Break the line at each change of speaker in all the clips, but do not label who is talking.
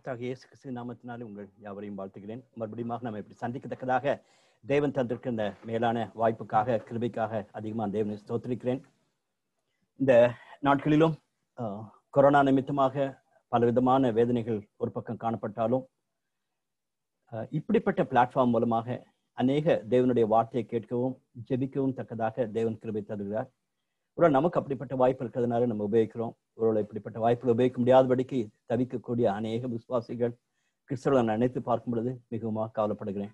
கத்தாக இயேசு கிறிஸ்து நாமத்தினாலே உங்கள் யாவரையும் வாழ்த்துகிறேன் மறுபடியும் நம்ம இப்படி சந்திக்கத்தக்கதாக தேவன் தந்திருக்க இந்த மேலான வாய்ப்புக்காக கிருபைக்காக அதிகமாக தேவனை தோத்திருக்கிறேன் இந்த நாட்களிலும் கொரோனா நிமித்தமாக பலவிதமான வேதனைகள் ஒரு பக்கம் காணப்பட்டாலும் இப்படிப்பட்ட பிளாட்ஃபார்ம் மூலமாக அநேக தேவனுடைய வார்த்தையை கேட்கவும் ஜெபிக்கவும் தக்கதாக தேவன் கிருபை தருகிறார் ஒரு நமக்கு அப்படிப்பட்ட வாய்ப்பு இருக்கிறதுனால நம்ம உபயோகிக்கிறோம் ஒருவேளை இப்படிப்பட்ட வாய்ப்புகளை உபயோகிக்க முடியாதபடிக்கு தவிக்கக்கூடிய அநேக விசுவாசிகள் கிறிஸ்தவர்களை நான் நினைத்து பார்க்கும் பொழுது மிகவும் கவலைப்படுகிறேன்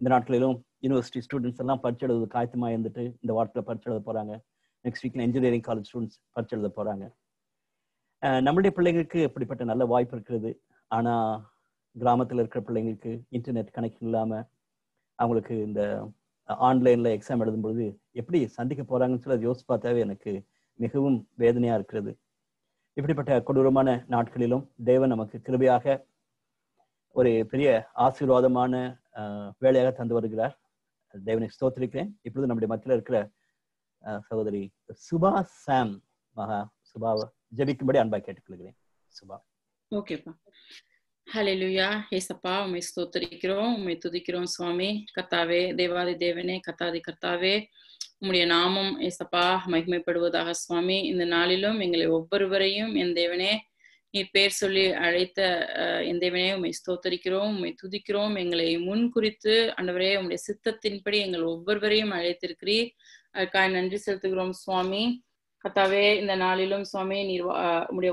இந்த நாட்களிலும் யூனிவர்சிட்டி ஸ்டூடெண்ட்ஸ் எல்லாம் பரிச்சு எழுது காயத்தமாக இருந்துட்டு இந்த வாரத்தில் படிச்செழுத எழுத போகிறாங்க நெக்ஸ்ட் வீக்ல இன்ஜினியரிங் காலேஜ் ஸ்டூடெண்ட்ஸ் பரிச்சு எழுத போகிறாங்க நம்முடைய பிள்ளைங்களுக்கு இப்படிப்பட்ட நல்ல வாய்ப்பு இருக்கிறது ஆனால் கிராமத்தில் இருக்கிற பிள்ளைங்களுக்கு இன்டர்நெட் கனெக்ஷன் இல்லாமல் அவங்களுக்கு இந்த ஆன்லைனில் எக்ஸாம் எழுதும் பொழுது எப்படி சந்திக்க போகிறாங்கன்னு சொல்லி அதை யோசிச்சு பார்த்தாவே எனக்கு மிகவும் வேதனையாக இருக்கிறது இப்படிப்பட்ட கொடூரமான நாட்களிலும் தேவன் நமக்கு கிருபையாக ஒரு பெரிய ஆசீர்வாதமான வேலையாக தந்து வருகிறார் தேவனை ஸ்தோத்திருக்கிறேன் இப்பொழுது நம்முடைய மத்தியில் இருக்கிற சகோதரி சுபா சாம் மகா சுபா ஜபிக்கும்படி அன்பா கேட்டுக்கொள்கிறேன் சுபா
ஓகேப்பா லுயா ஹேசப்பா உண்மை ஸ்தோத்தரிக்கிறோம் உண்மை துதிக்கிறோம் சுவாமி கத்தாவே தேவாதி தேவனே கத்தாதி கத்தாவே உம்முடைய நாமம் ஏசப்பா மகிமைப்படுவதாக சுவாமி இந்த நாளிலும் எங்களை ஒவ்வொருவரையும் என் தேவனே நீர் பேர் சொல்லி அழைத்த என் தேவனே உண்மை ஸ்தோத்தரிக்கிறோம் உண்மை துதிக்கிறோம் எங்களை முன் குறித்து அண்டவரே உங்களுடைய சித்தத்தின்படி எங்கள் ஒவ்வொருவரையும் அழைத்திருக்கிறீர் அதுக்காக நன்றி செலுத்துகிறோம் சுவாமி கத்தாவே இந்த நாளிலும் சுவாமி நீர் உங்களுடைய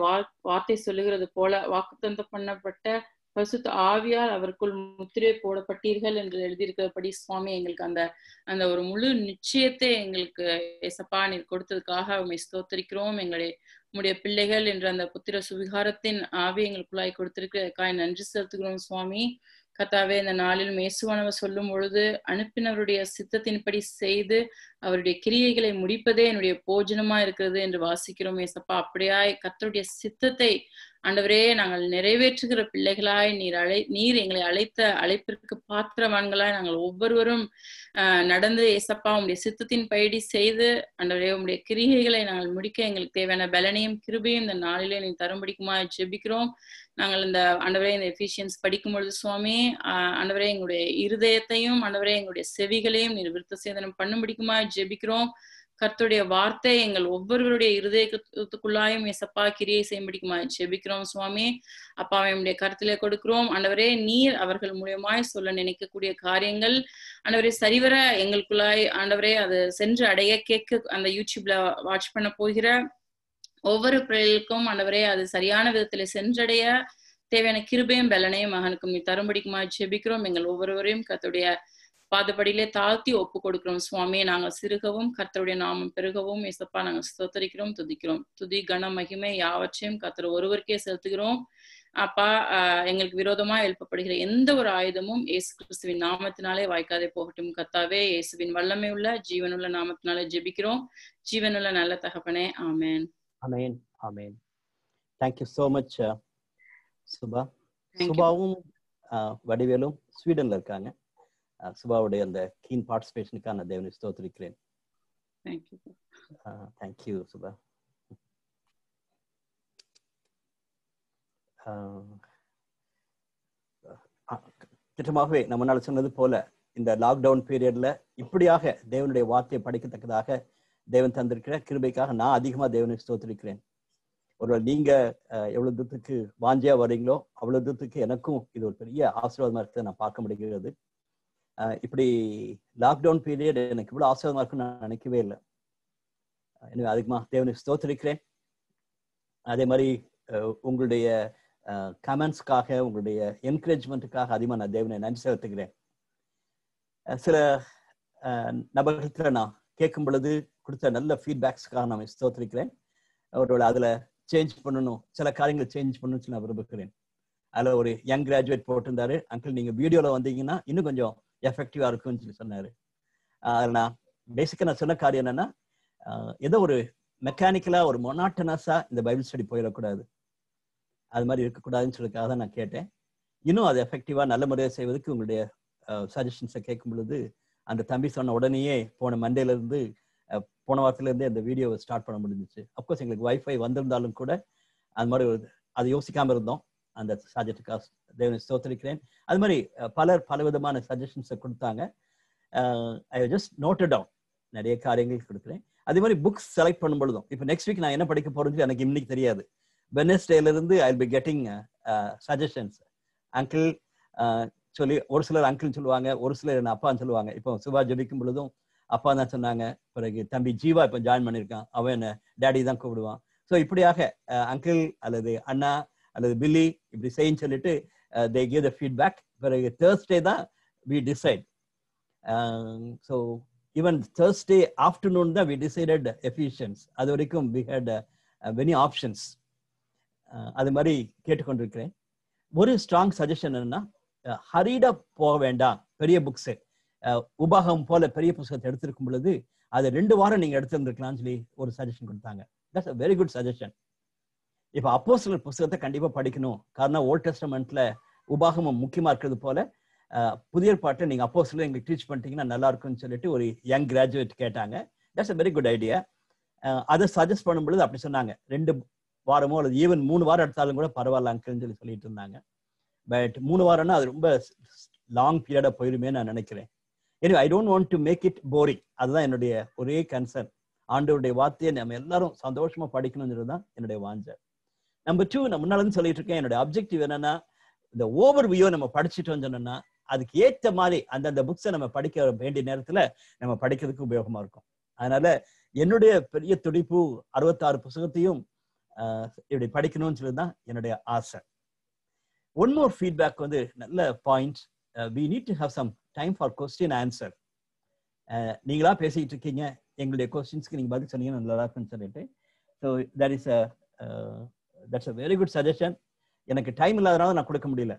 வார்த்தை சொல்லுகிறது போல வாக்குத்தந்தம் பண்ணப்பட்ட பசுத்த ஆவியார் அவருக்குள் முத்திரை போடப்பட்டீர்கள் என்று எழுதியிருக்கிறபடி சுவாமி எங்களுக்கு அந்த அந்த ஒரு முழு நிச்சயத்தை எங்களுக்கு எசப்பா நீர் கொடுத்ததுக்காக உண்மை ஸ்தோத்தரிக்கிறோம் எங்களுடைய உங்களுடைய பிள்ளைகள் என்ற அந்த புத்திர சுவிகாரத்தின் ஆவி எங்களுக்குள்ளாய் கொடுத்திருக்கிறதுக்காக நன்றி செலுத்துகிறோம் சுவாமி கத்தாவே இந்த நாளில் மேசுவானவர் சொல்லும் பொழுது அனுப்பினவருடைய சித்தத்தின்படி செய்து அவருடைய கிரியைகளை முடிப்பதே என்னுடைய போஜனமா இருக்கிறது என்று வாசிக்கிறோம் ஏசப்பா அப்படியாய் கத்தருடைய சித்தத்தை ஆண்டவரே நாங்கள் நிறைவேற்றுகிற பிள்ளைகளாய் நீர் அழை நீர் எங்களை அழைத்த அழைப்பிற்கு பாத்திரவான்களாய் நாங்கள் ஒவ்வொருவரும் நடந்து ஏசப்பா உங்களுடைய சித்தத்தின் பயடி செய்து ஆண்டவரே உங்களுடைய கிரிகைகளை நாங்கள் முடிக்க எங்களுக்கு தேவையான பலனையும் கிருபையும் இந்த நாளிலே நீ தரும்படிக்குமா ஜெபிக்கிறோம் நாங்கள் இந்த அண்டவரே இந்த எஃபிஷியன்ஸ் படிக்கும் பொழுது சுவாமி அண்டவரே எங்களுடைய இருதயத்தையும் அண்டவரே எங்களுடைய செவிகளையும் நீர் விருத்த சேதனம் முடிக்குமா ஜெபிக்கிறோம் கர்த்தருடைய வார்த்தை எங்கள் ஒவ்வொருவருடைய இருதயத்துக்குள்ளாயும் எசப்பா கிரியை செய்ய முடிக்குமா ஜெபிக்கிறோம் சுவாமி அப்பாவை என்னுடைய கருத்திலே கொடுக்கிறோம் அண்டவரே நீர் அவர்கள் மூலியமாய் சொல்ல நினைக்கக்கூடிய காரியங்கள் அண்டவரே சரிவர எங்களுக்குள்ளாய் ஆண்டவரே அது சென்று அடைய கேட்க அந்த யூடியூப்ல வாட்ச் பண்ண போகிற ஒவ்வொரு பிள்ளைகளுக்கும் ஆண்டவரே அது சரியான விதத்துல சென்றடைய தேவையான கிருபையும் பலனையும் மகனுக்கும் நீ தரும்படிக்குமா ஜெபிக்கிறோம் எங்கள் ஒவ்வொருவரையும் கத்துடைய பாதப்படியிலே தாழ்த்தி ஒப்பு கொடுக்கிறோம் சுவாமியை நாங்கள் சிறுகவும் கர்த்தருடைய நாமம் பெருகவும் இசப்பா நாங்கள் ஸ்தோத்தரிக்கிறோம் துதிக்கிறோம் துதி கன மகிமை யாவற்றையும் கர்த்தர் ஒருவருக்கே செலுத்துகிறோம் அப்பா எங்களுக்கு விரோதமா எழுப்பப்படுகிற எந்த ஒரு ஆயுதமும் ஏசு கிறிஸ்துவின் நாமத்தினாலே வாய்க்காதே போகட்டும் கத்தாவே இயேசுவின் வல்லமை உள்ள ஜீவனுள்ள நாமத்தினாலே ஜெபிக்கிறோம் ஜீவனுள்ள நல்ல தகப்பனே ஆமேன்
அமேன் அமேன் தேங்க்யூ ஸோ மச் சுபா சுபாவும் வடிவேலும் ஸ்வீடன்ல இருக்காங்க சுபாவுடைய uh, அந்த கீன் பார்ட்டிசிபேஷனுக்காக நான் தேவனை ஸ்தோத்திருக்கிறேன் தேங்க்யூ சுபா திட்டமாகவே நம்ம சொன்னது போல இந்த லாக்டவுன் பீரியட்ல இப்படியாக தேவனுடைய வார்த்தையை படிக்கத்தக்கதாக தேவன் தந்திருக்கிற கிருபைக்காக நான் அதிகமா தேவனை ஸ்தோத்திருக்கிறேன் ஒருவர் நீங்க எவ்வளவு தூரத்துக்கு வாஞ்சியா வரீங்களோ அவ்வளவு தூரத்துக்கு எனக்கும் இது ஒரு பெரிய ஆசீர்வாதமா இருக்கு நான் பார்க்க முடிகிறது இப்படி லாக்டவுன் பீரியட் எனக்கு இவ்வளவு ஆசீர்வாதமா இருக்குன்னு நான் நினைக்கவே இல்லை எனவே அதிகமாக தேவனுக்கு ஸ்தோத்திருக்கிறேன் அதே மாதிரி உங்களுடைய கமெண்ட்ஸ்க்காக உங்களுடைய என்கரேஜ்மெண்ட்டுக்காக அதிகமாக நான் தேவனை நன்றி செலுத்துகிறேன் சில நபர்களிடத்துல நான் கேட்கும் பொழுது கொடுத்த நல்ல ஃபீட்பேக்ஸ்க்காக நான் ஸ்தோத்திருக்கிறேன் அவரோட அதில் சேஞ்ச் பண்ணணும் சில காரியங்கள் சேஞ்ச் பண்ணணும்னு நான் விரும்புகிறேன் அதில் ஒரு யங் கிராஜுவேட் போட்டிருந்தாரு அங்கிள் நீங்கள் வீடியோவில் வந்தீங்கன்னா இன்னும் கொஞ்சம் எஃபெக்டிவாக இருக்கும்னு சொல்லி சொன்னார் அதில் நான் பேசிக்காக நான் சொன்ன காரியம் என்னென்னா ஏதோ ஒரு மெக்கானிக்கலாக ஒரு மொனாட்டனஸாக இந்த பைபிள் ஸ்டடி போயிடக்கூடாது அது மாதிரி இருக்கக்கூடாதுன்னு சொல்லிக்காக தான் நான் கேட்டேன் இன்னும் அது எஃபெக்டிவாக நல்ல முறையாக செய்வதற்கு உங்களுடைய சஜஷன்ஸை கேட்கும் பொழுது அந்த தம்பி சொன்ன உடனேயே போன மண்டேலேருந்து போன வாரத்துல இருந்தே அந்த வீடியோவை ஸ்டார்ட் பண்ண முடிஞ்சிச்சு அப்கோர்ஸ் எங்களுக்கு வைஃபை வந்திருந்தாலும் கூட அந்த மாதிரி ஒரு அது யோசிக்காமல் இருந்தோம் அந்த சஜெக்டுக்காக தேவனை சோத்தரிக்கிறேன் அது மாதிரி பலர் பல விதமான சஜஷன்ஸை கொடுத்தாங்க ஐ ஜஸ்ட் நோட்டட் அவுன் நிறைய காரியங்கள் கொடுக்குறேன் அதே மாதிரி புக்ஸ் செலக்ட் பண்ணும் பொழுதும் இப்போ நெக்ஸ்ட் வீக் நான் என்ன படிக்க போறேன்னு எனக்கு இன்னைக்கு தெரியாது வெனஸ்டேலேருந்து I be getting suggestions uncle சொல்லி ஒரு சிலர் அங்கிள்னு சொல்லுவாங்க ஒரு சிலர் என் அப்பான்னு சொல்லுவாங்க இப்போ சிவா ஜபிக்கும் பொழுதும் அப்பா தான் சொன்னாங்க பிறகு தம்பி ஜீவா இப்போ ஜாயின் பண்ணியிருக்கான் அவன் என்ன டேடி தான் கூப்பிடுவான் ஸோ இப்படியாக அங்கிள் அல்லது அண்ணா அல்லது பில்லி இப்படி செய்யு சொல்லிட்டு தே கிவ் த ஃபீட்பேக் பிறகு தேர்ஸ்டே தான் we decide so even Thursday afternoon தான் வி டிசைடட் எஃபிஷியன்ஸ் அது வரைக்கும் வி ஹேட் மெனி ஆப்ஷன்ஸ் அது மாதிரி கேட்டுக்கொண்டிருக்கிறேன் ஒரு ஸ்ட்ராங் சஜஷன் என்னன்னா ஹரிடா போக வேண்டாம் பெரிய புக்ஸு உபாகம் போல பெரிய புஸ்தகத்தை எடுத்திருக்கும் பொழுது அது ரெண்டு வாரம் நீங்க எடுத்திருந்திருக்கலாம்னு சொல்லி ஒரு சஜஷன் கொடுத்தாங்க that's a very good suggestion இப்போ அப்போ சில புஸ்தகத்தை கண்டிப்பா படிக்கணும் காரணம் ஓல்ட் டெஸ்டமெண்ட்ல உபாகமம் முக்கியமா இருக்கிறது போல புதிய பாட்டை நீங்க அப்போ சில எங்களுக்கு டீச் பண்ணிட்டீங்கன்னா நல்லா இருக்கும்னு சொல்லிட்டு ஒரு யங் கிராஜுவேட் கேட்டாங்க that's a very good idea அதை சஜஸ்ட் பண்ணும்பொழுது அப்படி சொன்னாங்க ரெண்டு வாரமோ அல்லது ஈவன் மூணு வாரம் எடுத்தாலும் கூட பரவாயில்ல சொல்லி சொல்லிட்டு இருந்தாங்க பட் மூணு வாரம்னா அது ரொம்ப லாங் பீரியடா போயிருமே நான் நினைக்கிறேன் எனவே I don't want to make it boring அதுதான் என்னுடைய ஒரே கன்சர்ன் ஆண்டவருடைய வார்த்தையை நம்ம எல்லாரும் சந்தோஷமா படிக்கணும்னு தான் என்னுடைய வாஞ்ச நம்பர் டூ நான் முன்னாலும் சொல்லிட்டு இருக்கேன் என்னுடைய அப்செக்டிவ் என்னன்னா இந்த ஓவர் வியூ நம்ம படிச்சுட்டோம் சொன்னோம்னா அதுக்கு ஏற்ற மாதிரி அந்தந்த புக்ஸை நம்ம படிக்க வேண்டிய நேரத்துல நம்ம படிக்கிறதுக்கு உபயோகமா இருக்கும் அதனால என்னுடைய பெரிய துடிப்பு அறுபத்தாறு புத்தகத்தையும் இப்படி படிக்கணும்னு சொல்லி தான் என்னுடைய ஆசை ஒன் மோர் ஃபீட்பேக் வந்து நல்ல point we need to have some time for question answer நீங்களா பேசிக்கிட்டு இருக்கீங்க எங்களுடைய கொஸ்டின்ஸ்க்கு நீங்கள் பதில் சொன்னீங்க நல்லா இருக்குன்னு சொல்லிட்டு so that is a that's a very good suggestion எனக்கு டைம் இல்லாதனால நான் கொடுக்க முடியல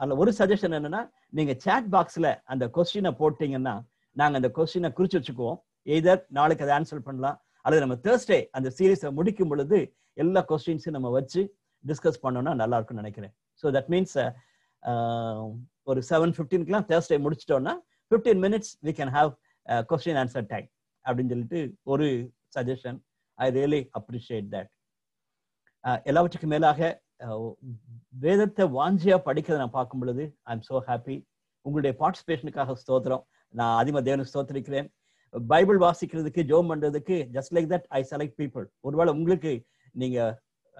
அதில் ஒரு சஜஷன் என்னன்னா நீங்கள் சேட் பாக்ஸில் அந்த கொஸ்டினை போட்டிங்கன்னா நாங்கள் அந்த கொஸ்டினை குறிச்சு வச்சுக்குவோம் எதர் நாளைக்கு அதை ஆன்சர் பண்ணலாம் அல்லது நம்ம தேர்ஸ்டே அந்த சீரீஸை முடிக்கும் பொழுது எல்லா கொஸ்டின்ஸையும் நம்ம வச்சு டிஸ்கஸ் பண்ணோம்னா நல்லா இருக்கும்னு நினைக்கிறேன் ஸோ தட் மீன்ஸ் ஒரு செவன் ஃபிஃப்டீனுக்குலாம் தேர்ஸ்டே முடிச்சிட்டோன்னா fifteen minutes we can have question answer time அப்படின்னு சொல்லிட்டு ஒரு suggestion I really appreciate that எல்லாவற்றுக்கும் மேலாக uh, வேதத்தை வாஞ்சியா படிக்கிறத நான் பார்க்கும் பொழுது ஐ எம் சோ ஹாப்பி உங்களுடைய பார்ட்டிசிபேஷனுக்காக ஸ்தோத்திரம் நான் அதிகமாக தேவனுக்கு ஸ்தோத்திருக்கிறேன் பைபிள் வாசிக்கிறதுக்கு ஜோம் பண்றதுக்கு just like that I select people ஒருவேளை உங்களுக்கு நீங்க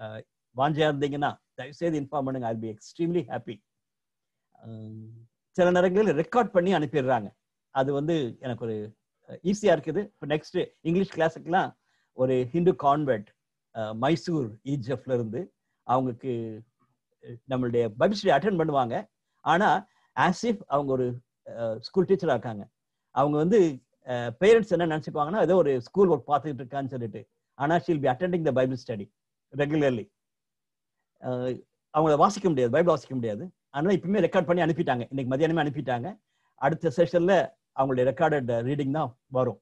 uh, வாஞ்சியா இருந்தீங்கன்னா தயவுசெய்து இன்ஃபார்ம் பண்ணுங்க ஐ பி எக்ஸ்ட்ரீம்லி ஹாப்பி சில நேரங்களில் ரெக்கார்ட் பண்ணி அனுப்பிடுறாங்க அது வந்து எனக்கு ஒரு ஈஸியா இருக்குது இப்போ நெக்ஸ்ட் இங்கிலீஷ் கிளாஸுக்கெல்லாம் ஒரு ஹிந்து கான்வெர்ட் மைசூர் ஈஜப்ல இருந்து அவங்களுக்கு நம்மளுடைய பபிஸ்ரீ அட்டன் பண்ணுவாங்க ஆனா ஆசிஃப் அவங்க ஒரு ஸ்கூல் டீச்சரா இருக்காங்க அவங்க வந்து பேரண்ட்ஸ் என்ன நினைச்சுக்குவாங்கன்னா ஏதோ ஒரு ஸ்கூல் ஒர்க் பார்த்துக்கிட்டு இருக்கான்னு சொல்லிட்டு ஆனா she'll be attending the Bible study regularly அவங்கள வாசிக்க முடியாது பைபிள் வாசிக்க முடியாது அதனால இப்பவுமே ரெக்கார்ட் பண்ணி அனுப்பிட்டாங்க இன்னைக்கு மதியானமே அனுப்பிட்டாங்க அடுத்த செஷன்ல அவங்களுடைய ரெக்கார்டட் ரீடிங் தான் வரும்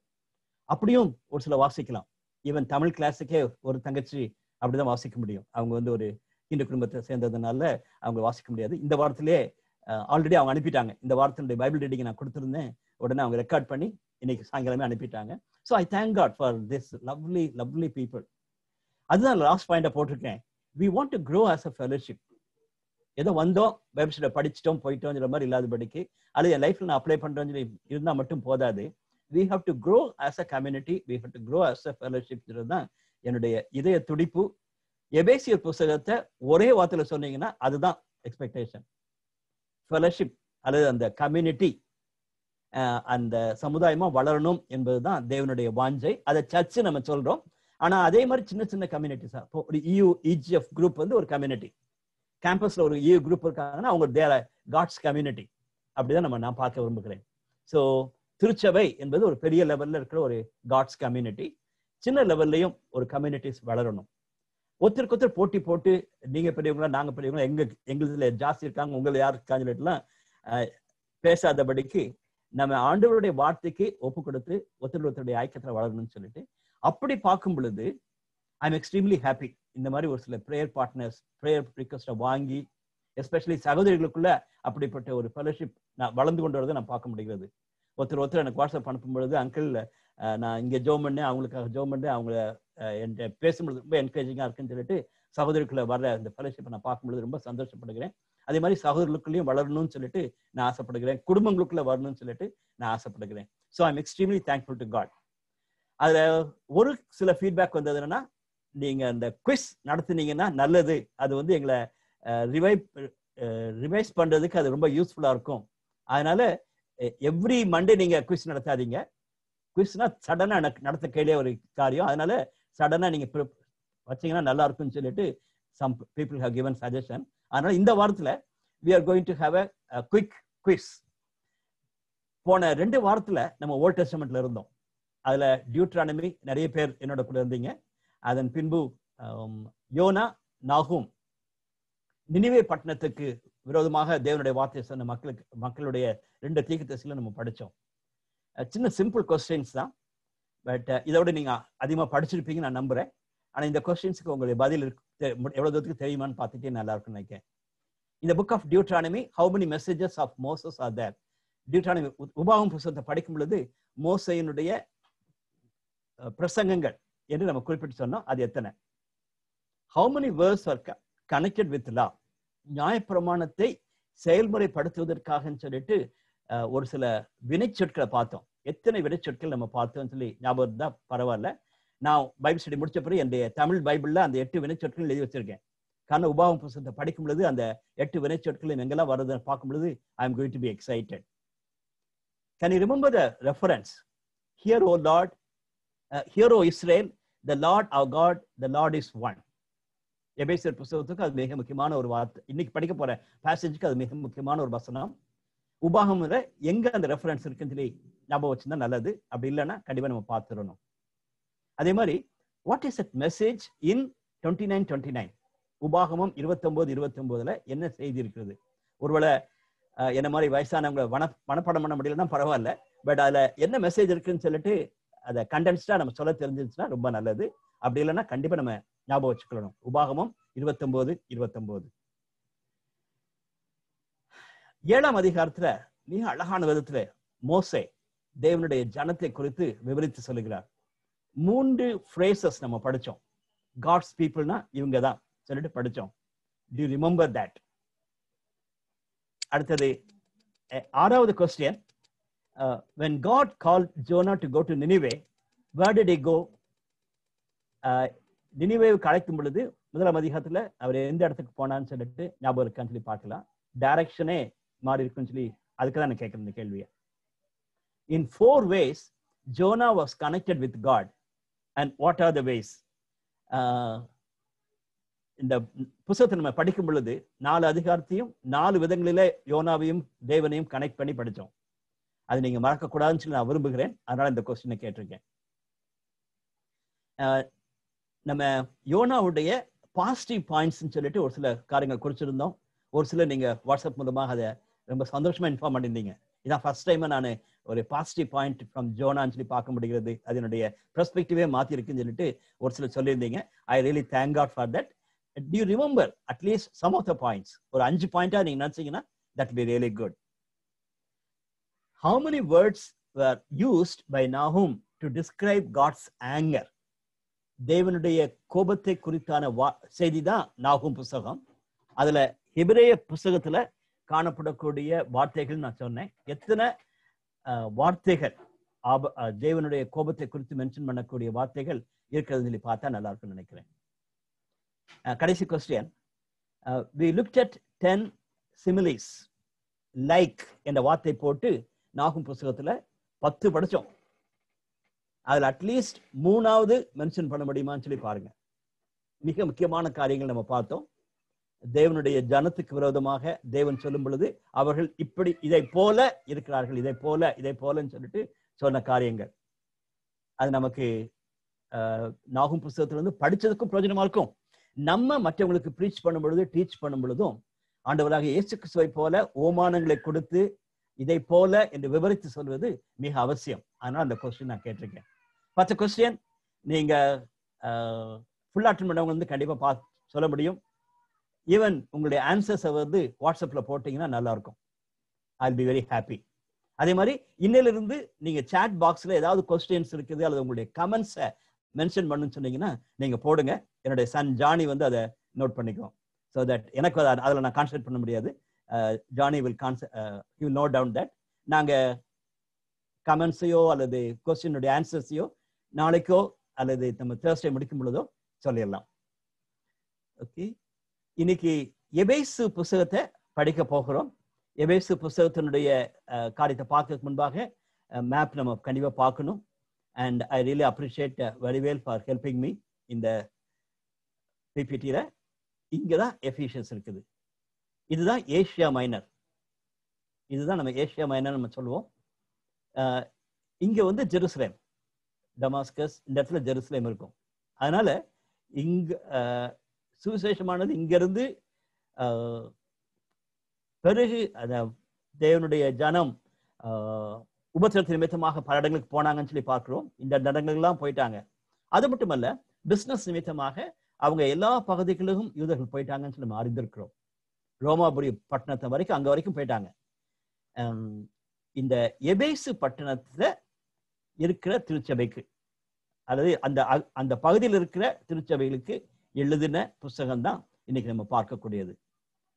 அப்படியும் ஒரு சில வாசிக்கலாம் ஈவன் தமிழ் கிளாஸுக்கே ஒரு தங்கச்சி அப்படிதான் வாசிக்க முடியும் அவங்க வந்து ஒரு இந்து குடும்பத்தை சேர்ந்ததுனால அவங்க வாசிக்க முடியாது இந்த வாரத்திலே ஆல்ரெடி அவங்க அனுப்பிட்டாங்க இந்த வாரத்தினுடைய பைபிள் ரீடிங் நான் கொடுத்துருந்தேன் உடனே அவங்க ரெக்கார்ட் பண்ணி இன்னைக்கு சாயங்காலமே அனுப்பிட்டாங்க so I thank God for this lovely lovely people அதுதான் லாஸ்ட் பாயிண்டை போட்டிருக்கேன் we want to grow as a fellowship ஏதோ வந்தோம் வெப்சைட்டை படிச்சிட்டோம் போயிட்டோங்கிற மாதிரி இல்லாதபடிக்கு அல்லது என் லைஃப்ல நான் அப்ளை பண்றேன் சொல்லி மட்டும் போதாது we have to grow as a community we have to grow as a fellowship தான் என்னுடைய இதய துடிப்பு எபேசியர் புஸ்தகத்தை ஒரே வார்த்தையில சொன்னீங்கன்னா அதுதான் எக்ஸ்பெக்டேஷன் ஃபெலோஷிப் அல்லது அந்த கம்யூனிட்டி அந்த சமுதாயமா வளரணும் என்பதுதான் தேவனுடைய வாஞ்சை அதை சர்ச்சு நம்ம சொல்றோம் ஆனா அதே மாதிரி சின்ன சின்ன கம்யூனிட்டிஸ் இப்போ ஒரு இயூ e குரூப் e வந்து ஒரு கம்யூனிட்டி கேம்பஸ்ல ஒரு ஏ குரூப் இருக்காங்கன்னா அவங்க தேர காட்ஸ் கம்யூனிட்டி அப்படிதான் நம்ம நான் பார்க்க விரும்புகிறேன் ஸோ திருச்சபை என்பது ஒரு பெரிய லெவல்ல இருக்கிற ஒரு காட்ஸ் கம்யூனிட்டி சின்ன லெவல்லையும் ஒரு கம்யூனிட்டிஸ் வளரணும் ஒருத்தருக்கு ஒருத்தர் போட்டி போட்டு நீங்க பெரியவங்களா நாங்க பெரியவங்களா எங்க எங்களுதுல ஜாஸ்தி இருக்காங்க உங்களை யாரு இருக்காங்கன்னு சொல்லிட்டுலாம் பேசாதபடிக்கு நம்ம ஆண்டவருடைய வார்த்தைக்கு ஒப்பு கொடுத்து ஒருத்தர் ஒருத்தருடைய ஐக்கியத்துல வளரணும்னு சொல்லிட்டு அப்படி பார்க்கும் பொழுது ஐ எம் எக்ஸ்ட்ரீம்லி ஹாப்பி இந்த மாதிரி ஒரு சில ப்ரேயர் பார்ட்னர்ஸ் ப்ரேயர் ரிக்வஸ்ட்டை வாங்கி எஸ்பெஷலி சகோதரிகளுக்குள்ள அப்படிப்பட்ட ஒரு ஃபெலோஷிப் நான் வளர்ந்து கொண்டு வரதை நான் பார்க்க முடிகிறது ஒருத்தர் ஒருத்தர் எனக்கு வாட்ஸ்அப் அனுப்பும் பொழுது அங்கிள் நான் இங்கே ஜோம் பண்ணேன் அவங்களுக்காக ஜோம் பண்ணி அவங்கள என்கிட்ட பேசும்பொழுது ரொம்ப என்கரேஜிங்காக இருக்குன்னு சொல்லிட்டு சகோதரிக்குள்ள வர அந்த ஃபெலோஷிப்பை நான் பார்க்கும்பொழுது ரொம்ப சந்தோஷப்படுகிறேன் அதே மாதிரி சகோதரர்களுக்குள்ளேயும் வளரணும்னு சொல்லிட்டு நான் ஆசைப்படுகிறேன் குடும்பங்களுக்குள்ள வரணும்னு சொல்லிட்டு நான் ஆசைப்படுகிறேன் so I'm extremely thankful to God அதில் ஒரு சில ஃபீட்பேக் வந்தது என்னன்னா நீங்க அந்த குவிஸ் நடத்தினீங்கன்னா நல்லது அது வந்து எங்களை ரிவைவ் ரிவைஸ் பண்றதுக்கு அது ரொம்ப யூஸ்ஃபுல்லா இருக்கும் அதனால எவ்ரி மண்டே நீங்க குவிஸ் நடத்தாதீங்க குவிஸ்னா சடனா எனக்கு நடத்த கேள்விய ஒரு காரியம் அதனால சடனா நீங்க வச்சீங்கன்னா நல்லா இருக்கும்னு சொல்லிட்டு some people have given suggestion அதனால இந்த வாரத்துல we are going to have a quick quiz போன ரெண்டு வாரத்துல நம்ம ஓல்ட் டெஸ்டமெண்ட்ல இருந்தோம் அதுல டியூட்ரானமி நிறைய பேர் என்னோட கூட இருந்தீங்க அதன் பின்பு யோனா நாகும் நினைவே பட்டணத்துக்கு விரோதமாக தேவனுடைய வார்த்தை சொன்ன மக்களுக்கு மக்களுடைய ரெண்டு தீக்கத்தில நம்ம படித்தோம் சின்ன சிம்பிள் கொஸ்டின்ஸ் தான் பட் இதோட நீங்க அதிகமாக படிச்சிருப்பீங்கன்னு நான் நம்புறேன் ஆனால் இந்த கொஸ்டின்ஸுக்கு உங்களுடைய பதில் இருக்கு எவ்வளோ தூரத்துக்கு தெரியுமான்னு பார்த்துட்டே நல்லா இருக்கும்னு நினைக்கிறேன் இந்த book of Deuteronomy how many messages of Moses are there Deuteronomy உபாகம் புத்தகத்தை படிக்கும் பொழுது மோசையினுடைய பிரசங்கங்கள் என்று நம்ம குறிப்பிட்டு சொன்னோம் அது எத்தனை how many verse are connected with law நியாயப்பிரமாணத்தை செயல்முறைப்படுத்துவதற்காக சொல்லிட்டு ஒரு சில வினை சொற்களை பார்த்தோம் எத்தனை வினை சொற்கள் நம்ம பார்த்தோம்னு சொல்லி ஞாபகம் தான் பரவாயில்ல நான் பைபிள் ஸ்டடி முடிச்ச பிறகு என்னுடைய தமிழ் பைபிள்ல அந்த எட்டு வினை சொற்கள் எழுதி வச்சிருக்கேன் காரணம் உபாவம் புசத்தை படிக்கும் பொழுது அந்த எட்டு வினை சொற்களும் எங்கெல்லாம் வருதுன்னு பார்க்கும் பொழுது I am going to be excited can you remember the reference hear O Lord hear O Israel the Lord our God the Lord is one எபேசியர் புஸ்தகத்துக்கு அது மிக முக்கியமான ஒரு வார்த்தை இன்னைக்கு படிக்க போற பேசேஜுக்கு அது மிக முக்கியமான ஒரு வசனம் உபாகம் எங்க அந்த ரெஃபரன்ஸ் இருக்குன்னு சொல்லி ஞாபகம் வச்சிருந்தா நல்லது அப்படி இல்லைன்னா கண்டிப்பா நம்ம பார்த்துடணும் அதே மாதிரி what is at message in twenty nine twenty nine உபாகமும் இருபத்தி ஒன்பதுல என்ன செய்தி இருக்கிறது ஒருவேளை என்ன மாதிரி வயசானவங்களை வன மனப்படம் பண்ண முடியலன்னா பரவாயில்ல பட் அதுல என்ன மெசேஜ் இருக்குன்னு சொல்லிட்டு அதை கண்டென்ஸ்டாக நம்ம சொல்ல தெரிஞ்சிருச்சுன்னா ரொம்ப நல்லது அப்படி இல்லைன்னா கண்டிப்பாக நம்ம ஞாபகம் வச்சுக்கணும் உபாகமம் இருபத்தொம்போது இருபத்தொம்போது ஏழாம் அதிகாரத்துல மிக அழகான விதத்துல மோசே தேவனுடைய ஜனத்தை குறித்து விவரித்து சொல்லுகிறார் மூன்று ஃப்ரேசஸ் நம்ம படித்தோம் காட்ஸ் பீப்புள்னா இவங்க தான் சொல்லிட்டு படித்தோம் டியூ ரிமெம்பர் தட் அடுத்தது ஆறாவது question uh, when God called Jonah to go to Nineveh, where did he go? நினைவை uh, கலைக்கும் பொழுது முதலாம் அதிகாரத்துல அவர் எந்த இடத்துக்கு போனான்னு சொல்லிட்டு ஞாபகம் இருக்கான்னு சொல்லி பார்க்கலாம் டைரக்ஷனே மாறி இருக்குன்னு சொல்லி அதுக்கு தான் நான் கேட்கறேன் இந்த கேள்வியை in four ways Jonah was connected with God and what are the ways இந்த புத்தகத்தை நம்ம படிக்கும் பொழுது நாலு அதிகாரத்தையும் நாலு விதங்களில யோனாவையும் தேவனையும் கனெக்ட் பண்ணி படித்தோம் அது நீங்க மறக்கக்கூடாதுன்னு சொல்லி நான் விரும்புகிறேன் அதனால இந்த கொஸ்டினை கேட்டிருக்கேன் நம்ம யோனாவுடைய பாசிட்டிவ் பாயிண்ட்ஸ்னு சொல்லிட்டு ஒரு சில காரியங்கள் குறிச்சிருந்தோம் ஒரு சில நீங்க வாட்ஸ்அப் மூலமாக அதை ரொம்ப சந்தோஷமா இன்ஃபார்ம் பண்ணியிருந்தீங்க இதான் ஃபர்ஸ்ட் டைம் நான் ஒரு பாசிட்டிவ் பாயிண்ட் ஃப்ரம் ஜோனான்னு சொல்லி பார்க்க முடிகிறது அதனுடைய பெர்ஸ்பெக்டிவே மாத்திருக்குன்னு சொல்லிட்டு ஒரு சில சொல்லியிருந்தீங்க I really thank God for that do you remember at least some of the points ஒரு அஞ்சு பாயிண்டா நீங்க நினைச்சீங்கன்னா that be really good how many words were used by Nahum to describe God's anger? தேவனுடைய கோபத்தை குறித்தான வா செய்தி தான் நாகும் புஸ்தகம் அதுல ஹிபிரேய புஸ்தகத்துல காணப்படக்கூடிய வார்த்தைகள் நான் சொன்னேன் எத்தனை வார்த்தைகள் ஆப தேவனுடைய கோபத்தை குறித்து மென்ஷன் பண்ணக்கூடிய வார்த்தைகள் இருக்கிறது சொல்லி பார்த்தா நல்லா இருக்கும்னு நினைக்கிறேன் கடைசி question we look at ten similes like என்ற வார்த்தை போட்டு நாகும் புஸ்தகத்துல பத்து படிச்சோம் அதுல அட்லீஸ்ட் மூணாவது மென்ஷன் பண்ண முடியுமான்னு சொல்லி பாருங்க மிக முக்கியமான காரியங்கள் நம்ம பார்த்தோம் தேவனுடைய ஜனத்துக்கு விரோதமாக தேவன் சொல்லும் பொழுது அவர்கள் இப்படி இதை போல இருக்கிறார்கள் இதை போல இதை போலன்னு சொல்லிட்டு சொன்ன காரியங்கள் அது நமக்கு நாகும் புஸ்தகத்திலிருந்து படிச்சதுக்கும் பிரயோஜனமா இருக்கும் நம்ம மற்றவங்களுக்கு ப்ரீச் பண்ணும் பொழுது டீச் பண்ணும் பொழுதும் ஆண்டவராக இயேசு கிறிஸ்துவை போல ஓமானங்களை கொடுத்து இதை போல என்று விவரித்து சொல்வது மிக அவசியம் ஆனால் அந்த கொஸ்டின் நான் கேட்டிருக்கேன் மற்ற கொஸ்டின் நீங்க ஃபுல் பண்ணவங்க வந்து கண்டிப்பாக பா சொல்ல முடியும் ஈவன் உங்களுடைய ஆன்சர்ஸை வந்து வாட்ஸ்அப்பில் போட்டிங்கன்னா நல்லா இருக்கும் ஐ பி வெரி ஹாப்பி அதே மாதிரி இன்னிலிருந்து நீங்க சாட் பாக்ஸ்ல ஏதாவது கொஸ்டின்ஸ் இருக்குது அல்லது உங்களுடைய கமெண்ட்ஸை மென்ஷன் பண்ணுன்னு சொன்னீங்கன்னா நீங்க போடுங்க என்னுடைய சன் ஜானி வந்து அதை நோட் பண்ணிக்குவோம் ஸோ தட் எனக்கு அதில் நான் கான்சன்ட்ரேட் பண்ண முடியாது ஜானி வில் கான்ச you note no down that நாங்கள் கமெண்ட்ஸையோ அல்லது கொஸ்டினுடைய ஆன்சர்ஸையோ நாளைக்கோ அல்லது நம்ம தேர்ஸ்டே முடிக்கும் பொழுதோ சொல்லிடலாம் ஓகே இன்னைக்கு எபேசு புஸ்தகத்தை படிக்க போகிறோம் எபேசு புஸ்தகத்தினுடைய காரியத்தை பார்க்கறதுக்கு முன்பாக மேப் நம்ம கண்டிப்பாக பார்க்கணும் and I really appreciate very well for helping me இந்த பிபிடியில் இங்கே தான் எஃபிஷியன்ஸ் இருக்குது இதுதான் ஏஷியா மைனர் இதுதான் நம்ம ஏஷியா மைனர் நம்ம சொல்லுவோம் இங்க வந்து ஜெருசலேம் டமாஸ்கஸ் இந்த இடத்துல ஜெருசலேம் இருக்கும் அதனால இங்க சுவிசேஷமானது இங்கிருந்து அந்த தேவனுடைய ஜனம் உபசரத்து நிமித்தமாக பல இடங்களுக்கு போனாங்கன்னு சொல்லி பார்க்குறோம் இந்த இடங்கள்லாம் போயிட்டாங்க அது மட்டுமல்ல பிஸ்னஸ் நிமித்தமாக அவங்க எல்லா பகுதிகளிலும் யூதர்கள் போயிட்டாங்கன்னு சொல்லி நம்ம அறிந்திருக்கிறோம் ரோமாபுரி பட்டணத்தை வரைக்கும் அங்கே வரைக்கும் போயிட்டாங்க இந்த எபேசு பட்டணத்தில் இருக்கிற திருச்சபைக்கு அல்லது அந்த அந்த பகுதியில் இருக்கிற திருச்சபைகளுக்கு எழுதின புஸ்தகம் தான் இன்னைக்கு நம்ம பார்க்கக்கூடியது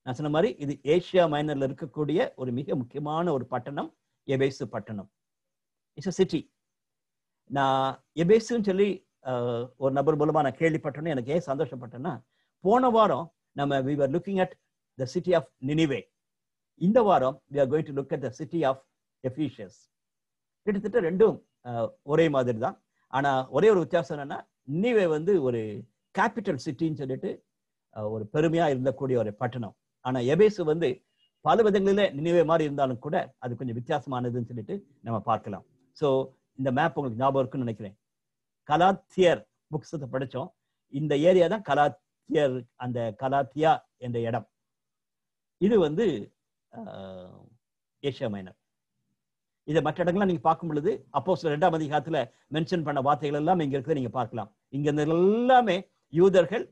நான் சொன்ன மாதிரி இது ஏஷியா மைனர்ல இருக்கக்கூடிய ஒரு மிக முக்கியமான ஒரு பட்டணம் எபேசு பட்டணம் இட்ஸ் அ சிட்டி நான் எபேசுன்னு சொல்லி ஒரு நபர் மூலமா நான் கேள்விப்பட்டேன்னு எனக்கு ஏன் சந்தோஷப்பட்டேன்னா போன வாரம் நம்ம we were looking at the city of Nineveh. இந்த வாரம் we are going to look at the city of Ephesus. கிட்டத்தட்ட ரெண்டும் ஒரே மாதிரி தான் ஆனா ஒரே ஒரு வித்தியாசம் என்னன்னா நினைவே வந்து ஒரு கேபிட்டல் சிட்டின்னு சொல்லிட்டு ஒரு பெருமையா இருந்தக்கூடிய ஒரு பட்டணம் ஆனா எபேசு வந்து பல விதங்களில நினைவே மாதிரி இருந்தாலும் கூட அது கொஞ்சம் வித்தியாசமானதுன்னு சொல்லிட்டு நம்ம பார்க்கலாம் ஸோ இந்த மேப் உங்களுக்கு ஞாபகம் இருக்குன்னு நினைக்கிறேன் கலாத்தியர் புக்ஸ் படித்தோம் இந்த ஏரியா தான் கலாத்தியர் அந்த கலாத்தியா என்ற இடம் இது வந்து ஏஷியா மைனர் இதை மற்ற இடங்கள்லாம் நீங்க பார்க்கும் பொழுது அப்போ ரெண்டாம் அதிகாரத்துல மென்ஷன் பண்ண வார்த்தைகள் எல்லாம் இங்க இருக்கிறத நீங்க பார்க்கலாம் இங்க எல்லாமே யூதர்கள்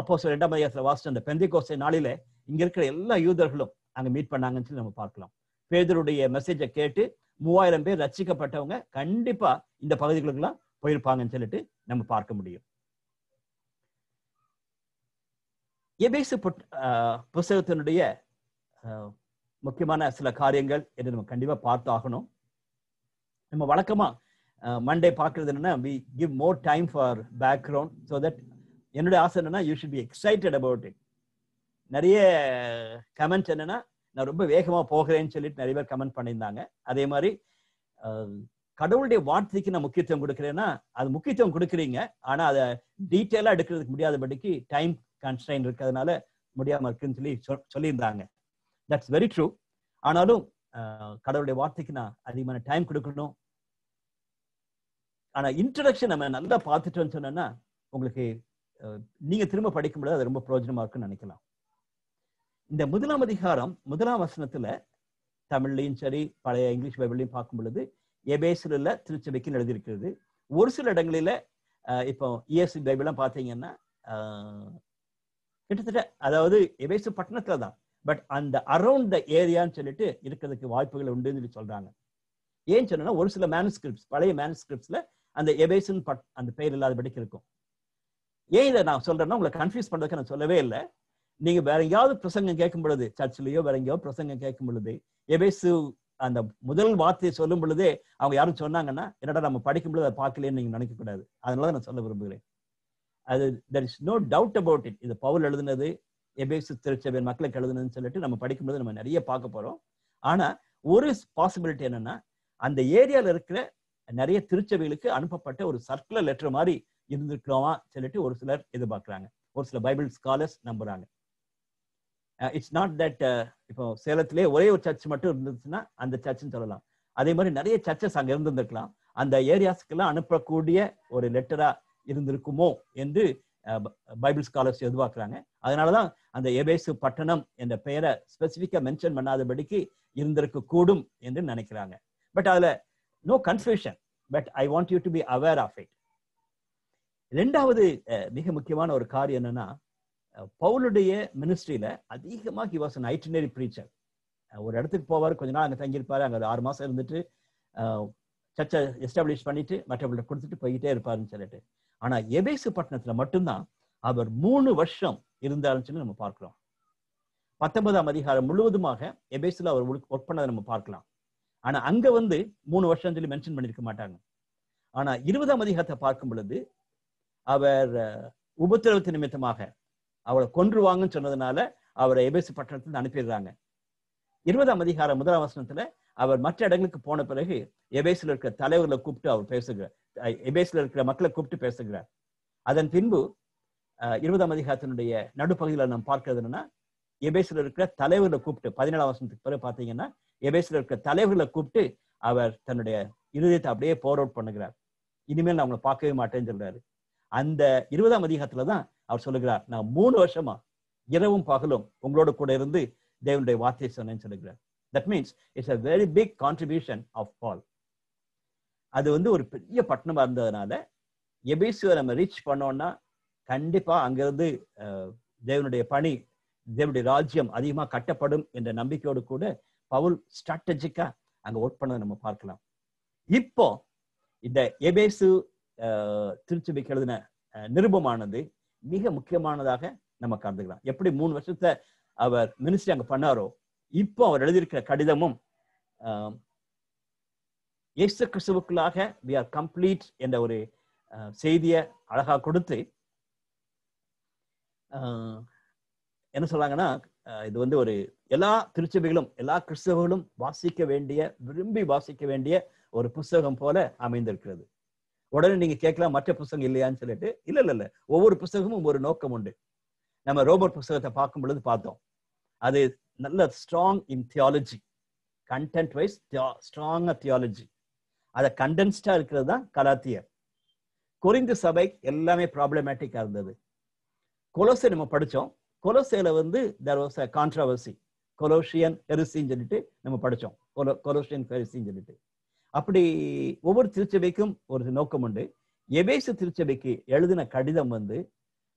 அப்போ ரெண்டாம் அதிகாரத்துல வாசிச்ச அந்த கோசை நாளில இங்க இருக்கிற எல்லா யூதர்களும் அங்க மீட் பண்ணாங்கன்னு சொல்லி நம்ம பார்க்கலாம் பேதருடைய மெசேஜை கேட்டு மூவாயிரம் பேர் ரச்சிக்கப்பட்டவங்க கண்டிப்பா இந்த பகுதிகளுக்கெல்லாம் போயிருப்பாங்கன்னு சொல்லிட்டு நம்ம பார்க்க முடியும் எபேசு புஸ்தகத்தினுடைய முக்கியமான சில காரியங்கள் என்று நம்ம கண்டிப்பாக பார்த்து ஆகணும் நம்ம வழக்கமாக மண்டே பார்க்கறது என்னன்னா we give more time for background so that என்னுடைய ஆசை என்னன்னா you should be excited about it நிறைய கமெண்ட்ஸ் என்னன்னா நான் ரொம்ப வேகமாக போகிறேன்னு சொல்லிட்டு நிறைய பேர் கமெண்ட் பண்ணியிருந்தாங்க அதே மாதிரி கடவுளுடைய வார்த்தைக்கு நான் முக்கியத்துவம் கொடுக்குறேன்னா அது முக்கியத்துவம் கொடுக்குறீங்க ஆனால் அதை டீட்டெயிலாக எடுக்கிறதுக்கு முடியாதபடிக்கு டைம் கன்ஸ்டைன் இருக்கிறதுனால முடியாம இருக்குன்னு சொல்லி சொல்லியிருந்தாங்க தட்ஸ் வெரி ட்ரூ ஆனாலும் கடவுளுடைய வார்த்தைக்கு நான் அதிகமான டைம் கொடுக்கணும் ஆனா இன்ட்ரடக்ஷன் நம்ம நல்லா பார்த்துட்டோம்னு சொன்னோம்னா உங்களுக்கு நீங்க திரும்ப படிக்கும் பொழுது அது ரொம்ப பிரயோஜனமா இருக்குன்னு நினைக்கலாம் இந்த முதலாம் அதிகாரம் முதலாம் வசனத்துல தமிழ்லையும் சரி பழைய இங்கிலீஷ் பைபிளையும் பார்க்கும் பொழுது எபேசில திருச்சபைக்கு எழுதியிருக்கிறது ஒரு சில இடங்களில இப்போ இஎஸ்சி பைபிளாம் பார்த்தீங்கன்னா கிட்டத்தட்ட அதாவது எபேசு பட்டணத்துல தான் பட் அந்த அரௌண்ட் த ஏரியான்னு சொல்லிட்டு இருக்கிறதுக்கு வாய்ப்புகள் உண்டுன்னு சொல்லி சொல்றாங்க ஏன்னு சொன்னா ஒரு சில மேனுஸ்கிரிப்ட்ஸ் பழைய மேனுஸ்கிரிப்ட்ஸ்ல அந்த எபேசன் பட் அந்த பெயர் இல்லாதபடிக்கு இருக்கும் ஏன் இதை நான் சொல்றேன்னா உங்களை கன்ஃபியூஸ் பண்றதுக்கு நான் சொல்லவே இல்லை நீங்க வேற எங்கேயாவது பிரசங்கம் கேட்கும் பொழுது சர்ச்சிலேயோ வேற எங்கேயோ பிரசங்கம் கேட்கும் பொழுது எபேசு அந்த முதல் வார்த்தையை சொல்லும் பொழுதே அவங்க யாரும் சொன்னாங்கன்னா என்னடா நம்ம படிக்கும் பொழுது அதை பார்க்கலன்னு நீங்க நினைக்க கூடாது அதனால நான் சொல்ல விரும்புகிறேன் அது there is no doubt about it இது பவுல் எழுதுனது எபேசு திருச்சபை மக்களுக்கு எழுதுனதுன்னு சொல்லிட்டு நம்ம படிக்கும்போது நம்ம நிறைய பார்க்க போறோம் ஆனா ஒரு பாசிபிலிட்டி என்னன்னா அந்த ஏரியாவில் இருக்கிற நிறைய திருச்சபைகளுக்கு அனுப்பப்பட்ட ஒரு சர்க்குலர் லெட்டர் மாதிரி இருந்திருக்கிறோமா சொல்லிட்டு ஒரு சிலர் எதிர்பார்க்குறாங்க ஒரு சில பைபிள் ஸ்காலர்ஸ் நம்புறாங்க இட்ஸ் நாட் தட் இப்போ சேலத்திலே ஒரே ஒரு சர்ச் மட்டும் இருந்துச்சுன்னா அந்த சர்ச்சுன்னு சொல்லலாம் அதே மாதிரி நிறைய சர்ச்சஸ் அங்கே இருந்திருந்திருக்கலாம் அந்த ஏரியாஸ்க்கெல்லாம் அனுப்பக்கூடிய ஒரு லெட்டரா இருந்திருக்குமோ என்று பைபிள் ஸ்காலர்ஸ் எதிர்பார்க்கிறாங்க அதனாலதான் அந்த எபேசு பட்டணம் என்ற பெயரை ஸ்பெசிஃபிக்கா மென்ஷன் பண்ணாதபடிக்கு இருந்திருக்க கூடும் என்று நினைக்கிறாங்க பட் அதுல no confusion but I want you to be aware of it ரெண்டாவது மிக முக்கியமான ஒரு காரியம் என்னன்னா பவுலுடைய மினிஸ்ட்ரியில அதிகமா he was an itinerary preacher ஒரு இடத்துக்கு போவார் கொஞ்ச நாள் அங்கே தங்கியிருப்பாரு அங்கே ஆறு மாசம் இருந்துட்டு சர்ச்சை எஸ்டாப்ளிஷ் பண்ணிட்டு மற்றவர்களை கொடுத்துட்டு போய்கிட்டே இருப்பாருன்னு சொல்லிட்டு ஆனா எபேசு பட்டணத்துல மட்டும்தான் அவர் மூணு வருஷம் இருந்தாருன்னு சொல்லி நம்ம பார்க்கிறோம் பத்தொன்பதாம் அதிகாரம் முழுவதுமாக எபேசுல அவர் ஒர்க் பண்ணதை நம்ம பார்க்கலாம் ஆனா அங்க வந்து மூணு வருஷம் சொல்லி மென்ஷன் பண்ணிருக்க மாட்டாங்க ஆனா இருபதாம் அதிகாரத்தை பார்க்கும் பொழுது அவர் உபத்திரவத்து நிமித்தமாக அவளை கொன்றுவாங்கன்னு சொன்னதுனால அவரை எபேசு பட்டணத்துல அனுப்பிடுறாங்க இருபதாம் அதிகாரம் முதலாம் வசனத்துல அவர் மற்ற இடங்களுக்கு போன பிறகு எபேசில் இருக்கிற தலைவர்களை கூப்பிட்டு அவர் பேசுகிறார் எபேஸ்ல இருக்கிற மக்களை கூப்பிட்டு பேசுகிறார் அதன் பின்பு இருபதாம் அதிகாரத்தினுடைய நடுப்பகுதியில் நாம் பார்க்கிறது என்னன்னா எபேஸ்ல இருக்கிற தலைவர்களை கூப்பிட்டு பதினேழாம் வருஷத்துக்கு பிறகு பார்த்தீங்கன்னா எபேஸ்ல இருக்கிற தலைவர்களை கூப்பிட்டு அவர் தன்னுடைய இருதயத்தை அப்படியே போர் அவுட் பண்ணுகிறார் இனிமேல் நான் அவங்களை பார்க்கவே மாட்டேன்னு சொல்றாரு அந்த இருபதாம் அதிகாரத்துல தான் அவர் சொல்லுகிறார் நான் மூணு வருஷமா இரவும் பகலும் உங்களோட கூட இருந்து தேவனுடைய வார்த்தையை சொன்னேன்னு சொல்லுகிறார் that means it's a very big contribution of Paul அது வந்து ஒரு பெரிய பட்டணமா இருந்ததுனால எபேசுவை நம்ம ரீச் பண்ணோம்னா கண்டிப்பா அங்கிருந்து தேவனுடைய பணி தேவனுடைய ராஜ்யம் அதிகமா கட்டப்படும் என்ற நம்பிக்கையோடு கூட பவுல் ஸ்ட்ராட்டஜிக்கா அங்க ஒர்க் பண்ணதை நம்ம பார்க்கலாம் இப்போ இந்த எபேசு திருச்சபைக்கு எழுதின நிருபமானது மிக முக்கியமானதாக நம்ம கருதுக்கலாம் எப்படி மூணு வருஷத்தை அவர் மினிஸ்ட்ரி அங்க பண்ணாரோ இப்போ அவர் எழுதியிருக்கிற கடிதமும் இயேசு கிறிஸ்துவுக்குள்ளாக வி ஆர் கம்ப்ளீட் என்ற ஒரு செய்தியை அழகா கொடுத்து என்ன சொல்றாங்கன்னா இது வந்து ஒரு எல்லா திருச்சபைகளும் எல்லா கிறிஸ்தவர்களும் வாசிக்க வேண்டிய விரும்பி வாசிக்க வேண்டிய ஒரு புஸ்தகம் போல அமைந்திருக்கிறது உடனே நீங்க கேட்கலாம் மற்ற புஸ்தகம் இல்லையான்னு சொல்லிட்டு இல்ல இல்ல இல்ல ஒவ்வொரு புஸ்தகமும் ஒரு நோக்கம் உண்டு நம்ம ரோபோட் புஸ்தகத்தை பார்க்கும் பொழுது பார்த்தோம் அது நல்ல strong in theology content wise strong theology அதை கண்டென்ஸ்டா இருக்கிறது தான் கலாத்தியர் குறிந்து சபை எல்லாமே ப்ராப்ளமேட்டிக்கா இருந்தது கொலோசை நம்ம படித்தோம் கொலோசையில வந்து தர் வாஸ் அ கான்ட்ரவர்சி கொலோஷியன் பெருசின்னு சொல்லிட்டு நம்ம படித்தோம் கொலோ கொலோஷியன் பெருசின்னு சொல்லிட்டு அப்படி ஒவ்வொரு திருச்சபைக்கும் ஒரு நோக்கம் உண்டு எபேசு திருச்சபைக்கு எழுதின கடிதம் வந்து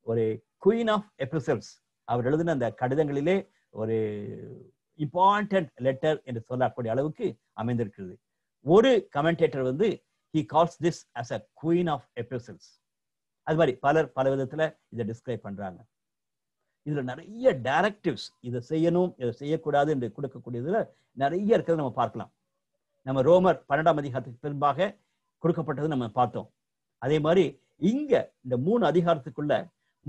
ஒரு குயின் ஆஃப் எபிசல்ஸ் அவர் எழுதின அந்த கடிதங்களிலே ஒரு இம்பார்ட்டன்ட் லெட்டர் என்று சொல்லக்கூடிய அளவுக்கு அமைந்திருக்கிறது ஒரு கமெண்டேட்டர் வந்து he calls this as a queen of epistles அது மாதிரி பலர் பல விதத்துல இதை டிஸ்கிரைப் பண்றாங்க இதுல நிறைய டைரக்டிவ்ஸ் இதை செய்யணும் இதை செய்யக்கூடாது என்று கொடுக்கக்கூடியதுல நிறைய இருக்கிறத நம்ம பார்க்கலாம் நம்ம ரோமர் பன்னெண்டாம் அதிகாரத்துக்கு பின்பாக கொடுக்கப்பட்டது நம்ம பார்த்தோம் அதே மாதிரி இங்க இந்த மூணு அதிகாரத்துக்குள்ள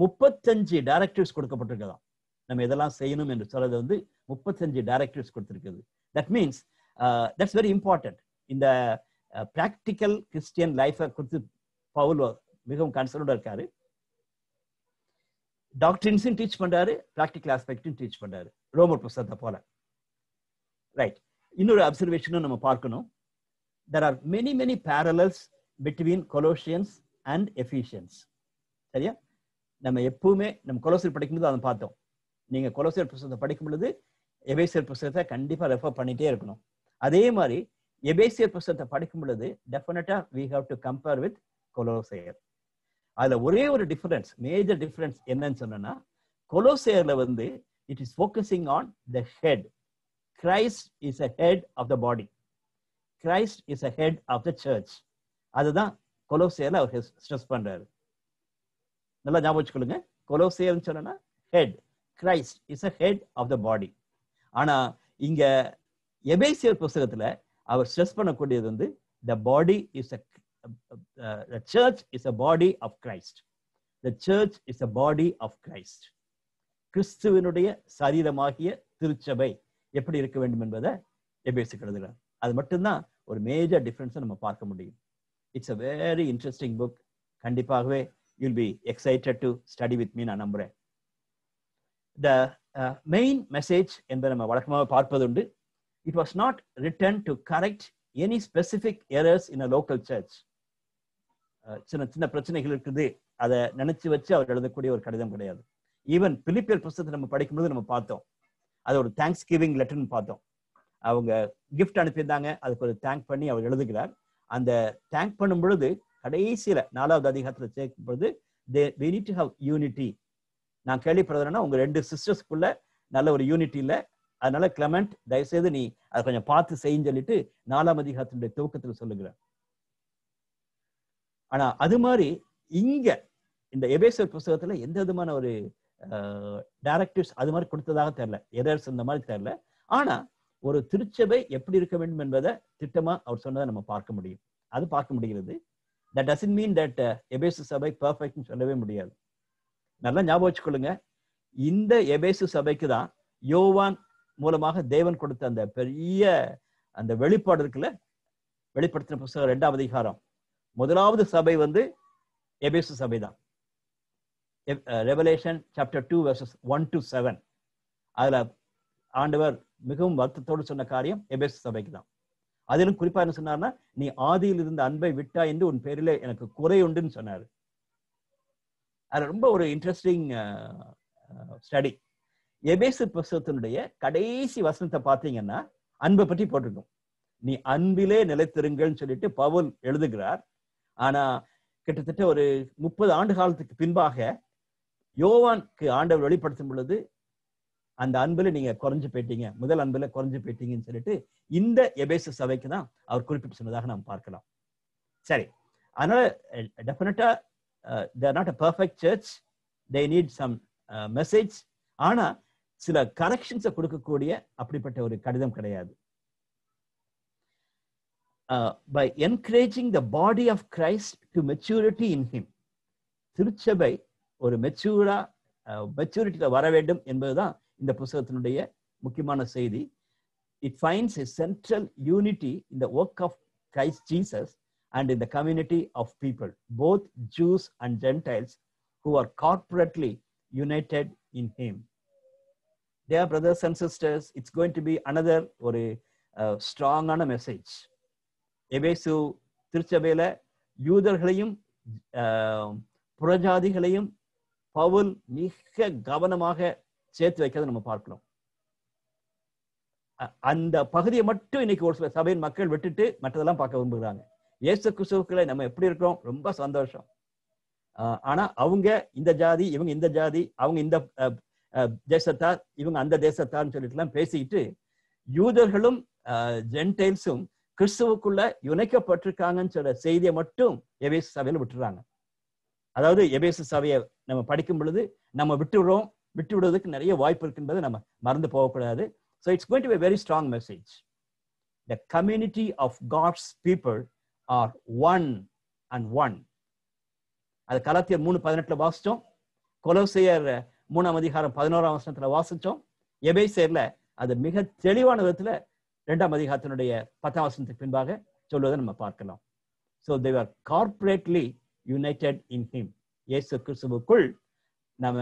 முப்பத்தஞ்சு டைரக்டிவ்ஸ் கொடுக்கப்பட்டிருக்கலாம் நம்ம இதெல்லாம் செய்யணும் என்று சொல்றது வந்து முப்பத்தஞ்சு டைரக்டிவ்ஸ் கொடுத்திருக்குது that means that's very important இந்த ப்ராக்டிக்கல் கிறிஸ்டியன் லைஃபை குறித்து பவுல் மிகவும் கன்சர்ன்டாக இருக்காரு டாக்டர்ஸும் டீச் பண்ணுறாரு ப்ராக்டிக்கல் ஆஸ்பெக்டும் டீச் பண்ணுறாரு ரோமர் புஸ்தகத்தை போல ரைட் இன்னொரு அப்சர்வேஷனும் நம்ம பார்க்கணும் there are many many parallels between Colossians and Ephesians சரியா நம்ம எப்பவுமே நம்ம கொலோசியர் படிக்கும்போது அதை பார்த்தோம் நீங்கள் கொலோசியர் புஸ்தகத்தை படிக்கும் பொழுது எபேசியர் புஸ்தகத்தை கண்டிப்பாக ரெஃபர் பண்ணிகிட்டே இருக்கணும் அதே மாதிரி எபேசியர் புஸ்தத்தை படிக்கும் பொழுது டெஃபினட்டா we have to compare with கொலோசேயர் அதுல ஒரே ஒரு டிஃபரன்ஸ் மேஜர் டிஃபரன்ஸ் என்னன்னு சொன்னா கொலோசையர்ல வந்து it is focusing on the head Christ is a head of the body Christ is a head of the church அதுதான் கொலோசியர்ல அவர் ஸ்ட்ரெஸ் பண்றாரு நல்லா ஞாபகம் வச்சுக்கொள்ளுங்க கொலோசேயர்னு சொன்னா head Christ is a head of the body ஆனா இங்க எபேசியர் புஸ்தகத்துல அவர் ஸ்ட்ரெஸ் பண்ணக்கூடியது வந்து the body is the church is a body of Christ the church is a body of Christ கிறிஸ்துவனுடைய சரீரமாகிய திருச்சபை எப்படி இருக்க வேண்டும் என்பதை கருதுகிறார் அது மட்டும்தான் ஒரு மேஜர் டிஃப்ரென்ஸை நம்ம பார்க்க முடியும் it's a very interesting book கண்டிப்பாகவே you'll be excited to study with me நான் நம்புறேன் த மெயின் மெசேஜ் என்பதை நம்ம வழக்கமாக பார்ப்பதுண்டு It was not written to correct any specific errors in a local church. Uh, சின்ன சின்ன பிரச்சனைகள் இருக்குது அதை நினைச்சு வச்சு அவர் எழுதக்கூடிய ஒரு கடிதம் கிடையாது ஈவன் பிலிப்பியல் புஸ்தத்தை நம்ம படிக்கும்போது நம்ம பார்த்தோம் அது ஒரு தேங்க்ஸ் கிவிங் லெட்டர்னு பார்த்தோம் அவங்க கிஃப்ட் அனுப்பியிருந்தாங்க அதுக்கு ஒரு தேங்க் பண்ணி அவர் எழுதுகிறார் அந்த தேங்க் பண்ணும் பொழுது கடைசியில நாலாவது அதிகாரத்துல சேர்க்கும் பொழுது they we need to have unity நான் கேள்விப்படுறேன்னா உங்க ரெண்டு சிஸ்டர்ஸ்க்குள்ள நல்ல ஒரு யூனிட்டியில அதனால கிளமெண்ட் தயவுசெய்து நீ அதை கொஞ்சம் பார்த்து செய்யும் சொல்லிட்டு நாலாம் அதிகாரத்தினுடைய துவக்கத்தில் சொல்லுகிறார் ஆனா அது மாதிரி இங்க இந்த எபேசர் புஸ்தகத்துல எந்த விதமான ஒரு டைரக்டிவ்ஸ் அது மாதிரி கொடுத்ததாக தெரியல எரர்ஸ் இந்த மாதிரி தெரியல ஆனா ஒரு திருச்சபை எப்படி இருக்க வேண்டும் என்பதை திட்டமா அவர் சொன்னதை நம்ம பார்க்க முடியும் அது பார்க்க முடிகிறது தட் டசன் மீன் தட் எபேசு சபை பர்ஃபெக்ட்னு சொல்லவே முடியாது நல்லா ஞாபகம் வச்சுக்கொள்ளுங்க இந்த எபேசு சபைக்கு தான் யோவான் மூலமாக தேவன் கொடுத்த அந்த பெரிய அந்த வெளிப்பாடு இருக்குல்ல வெளிப்படுத்தின புத்தகம் ரெண்டாவது அதிகாரம் முதலாவது சபை வந்து எபேசு சபை தான் Revelation chapter two verses one to seven அதுல ஆண்டவர் மிகவும் வருத்தத்தோடு சொன்ன காரியம் எபேசு சபைக்கு தான் அதிலும் குறிப்பா என்ன சொன்னார்னா நீ ஆதியில் இருந்த அன்பை விட்டா என்று உன் பேரில எனக்கு குறை உண்டுன்னு சொன்னாரு அது ரொம்ப ஒரு இன்ட்ரெஸ்டிங் ஸ்டடி எபேசு புஸ்தகத்தினுடைய கடைசி வசனத்தை பார்த்தீங்கன்னா அன்பை பற்றி போட்டிருக்கும் நீ அன்பிலே நிலைத்திருங்கள்னு சொல்லிட்டு பவுல் எழுதுகிறார் ஆனா கிட்டத்தட்ட ஒரு முப்பது ஆண்டு காலத்துக்கு பின்பாக யோவான்க்கு ஆண்டவர் வெளிப்படுத்தும் பொழுது அந்த அன்புல நீங்க குறைஞ்சு போயிட்டீங்க முதல் அன்புல குறைஞ்சு போயிட்டீங்கன்னு சொல்லிட்டு இந்த எபேசு சபைக்கு தான் அவர் குறிப்பிட்டு சொன்னதாக நாம் பார்க்கலாம் சரி அதனால டெஃபினட்டா there not a perfect church they need some message ஆனா சில கரெக்ஷன்ஸை கொடுக்கக்கூடிய அப்படிப்பட்ட ஒரு கடிதம் கிடையாது by encouraging the body of Christ to maturity in him திருச்சபை ஒரு மெச்சூரா மெச்சூரிட்டியில் வர வேண்டும் என்பதுதான் இந்த புஸ்தகத்தினுடைய முக்கியமான செய்தி it finds a central unity in the work of Christ Jesus and in the community of people both Jews and Gentiles who are corporately united in him the brothers and sisters it's going to be another ஒரு ஸ்ட்ராங்கான message எபேசு திருச்சபையில யூதர்களையும் புறஜாதிகளையும் பவுல் மிக கவனமாக சேர்த்து வைக்கிறத நம்ம பார்க்கிறோம் அந்த பகுதியை மட்டும் இன்னைக்கு ஒரு சில சபையின் மக்கள் விட்டுட்டு மற்றதெல்லாம் பார்க்க விரும்புகிறாங்க இயேசு கிறிஸ்துக்களை நம்ம எப்படி இருக்கிறோம் ரொம்ப சந்தோஷம் ஆனா அவங்க இந்த ஜாதி இவங்க இந்த ஜாதி அவங்க இந்த தேசத்தார் இவங்க அந்த தேசத்தார்னு சொல்லிட்டுலாம் பேசிக்கிட்டு யூதர்களும் ஜென்டைல்ஸும் கிறிஸ்துவுக்குள்ள இணைக்கப்பட்டிருக்காங்கன்னு சொல்ற செய்தியை மட்டும் எபேசு சபையில விட்டுறாங்க அதாவது எபேசு சபையை நம்ம படிக்கும் பொழுது நம்ம விட்டுடுறோம் விட்டு விடுவதற்கு நிறைய வாய்ப்பு இருக்குன்றது நம்ம மறந்து போகக்கூடாது so it's going to very strong message the community of God's people are one and one அது கலாத்தியர் மூணு பதினெட்டுல வாசிச்சோம் கொலோசியர் மூணாம் அதிகாரம் பதினோராம் வருஷத்துல வாசிச்சோம் எபேசேர்ல அது மிக தெளிவான விதத்துல ரெண்டாம் அதிகாரத்தினுடைய பத்தாம் வருஷத்துக்கு பின்பாக சொல்வதை நம்ம பார்க்கலாம் so there corporately united in him இயேசு கிறிஸ்துவுக்குள் நம்ம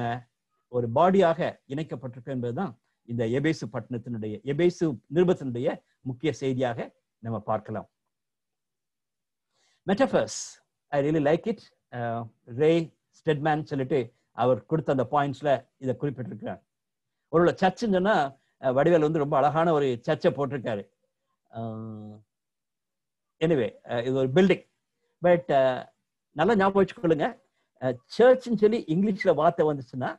ஒரு பாடியாக இணைக்கப்பட்டிருக்கோம் என்பதுதான் இந்த எபேசு பட்டணத்தினுடைய எபேசு நிருபத்தினுடைய முக்கிய செய்தியாக நம்ம பார்க்கலாம் metaphors I really like it Ray Stedman சொல்லிட்டு அவர் கொடுத்த அந்த பாயிண்ட்ஸ்ல இதை குறிப்பிட்டிருக்கிறார் ஒரு சர்ச்சுன்னு சொன்னா வடிவேல் வந்து ரொம்ப அழகான ஒரு சர்ச்சை போட்டிருக்காரு எனிவே இது ஒரு பில்டிங் பட் நல்லா ஞாபகம் வச்சுக்கொள்ளுங்க சர்ச்சுன்னு சொல்லி இங்கிலீஷ்ல வார்த்தை வந்துச்சுன்னா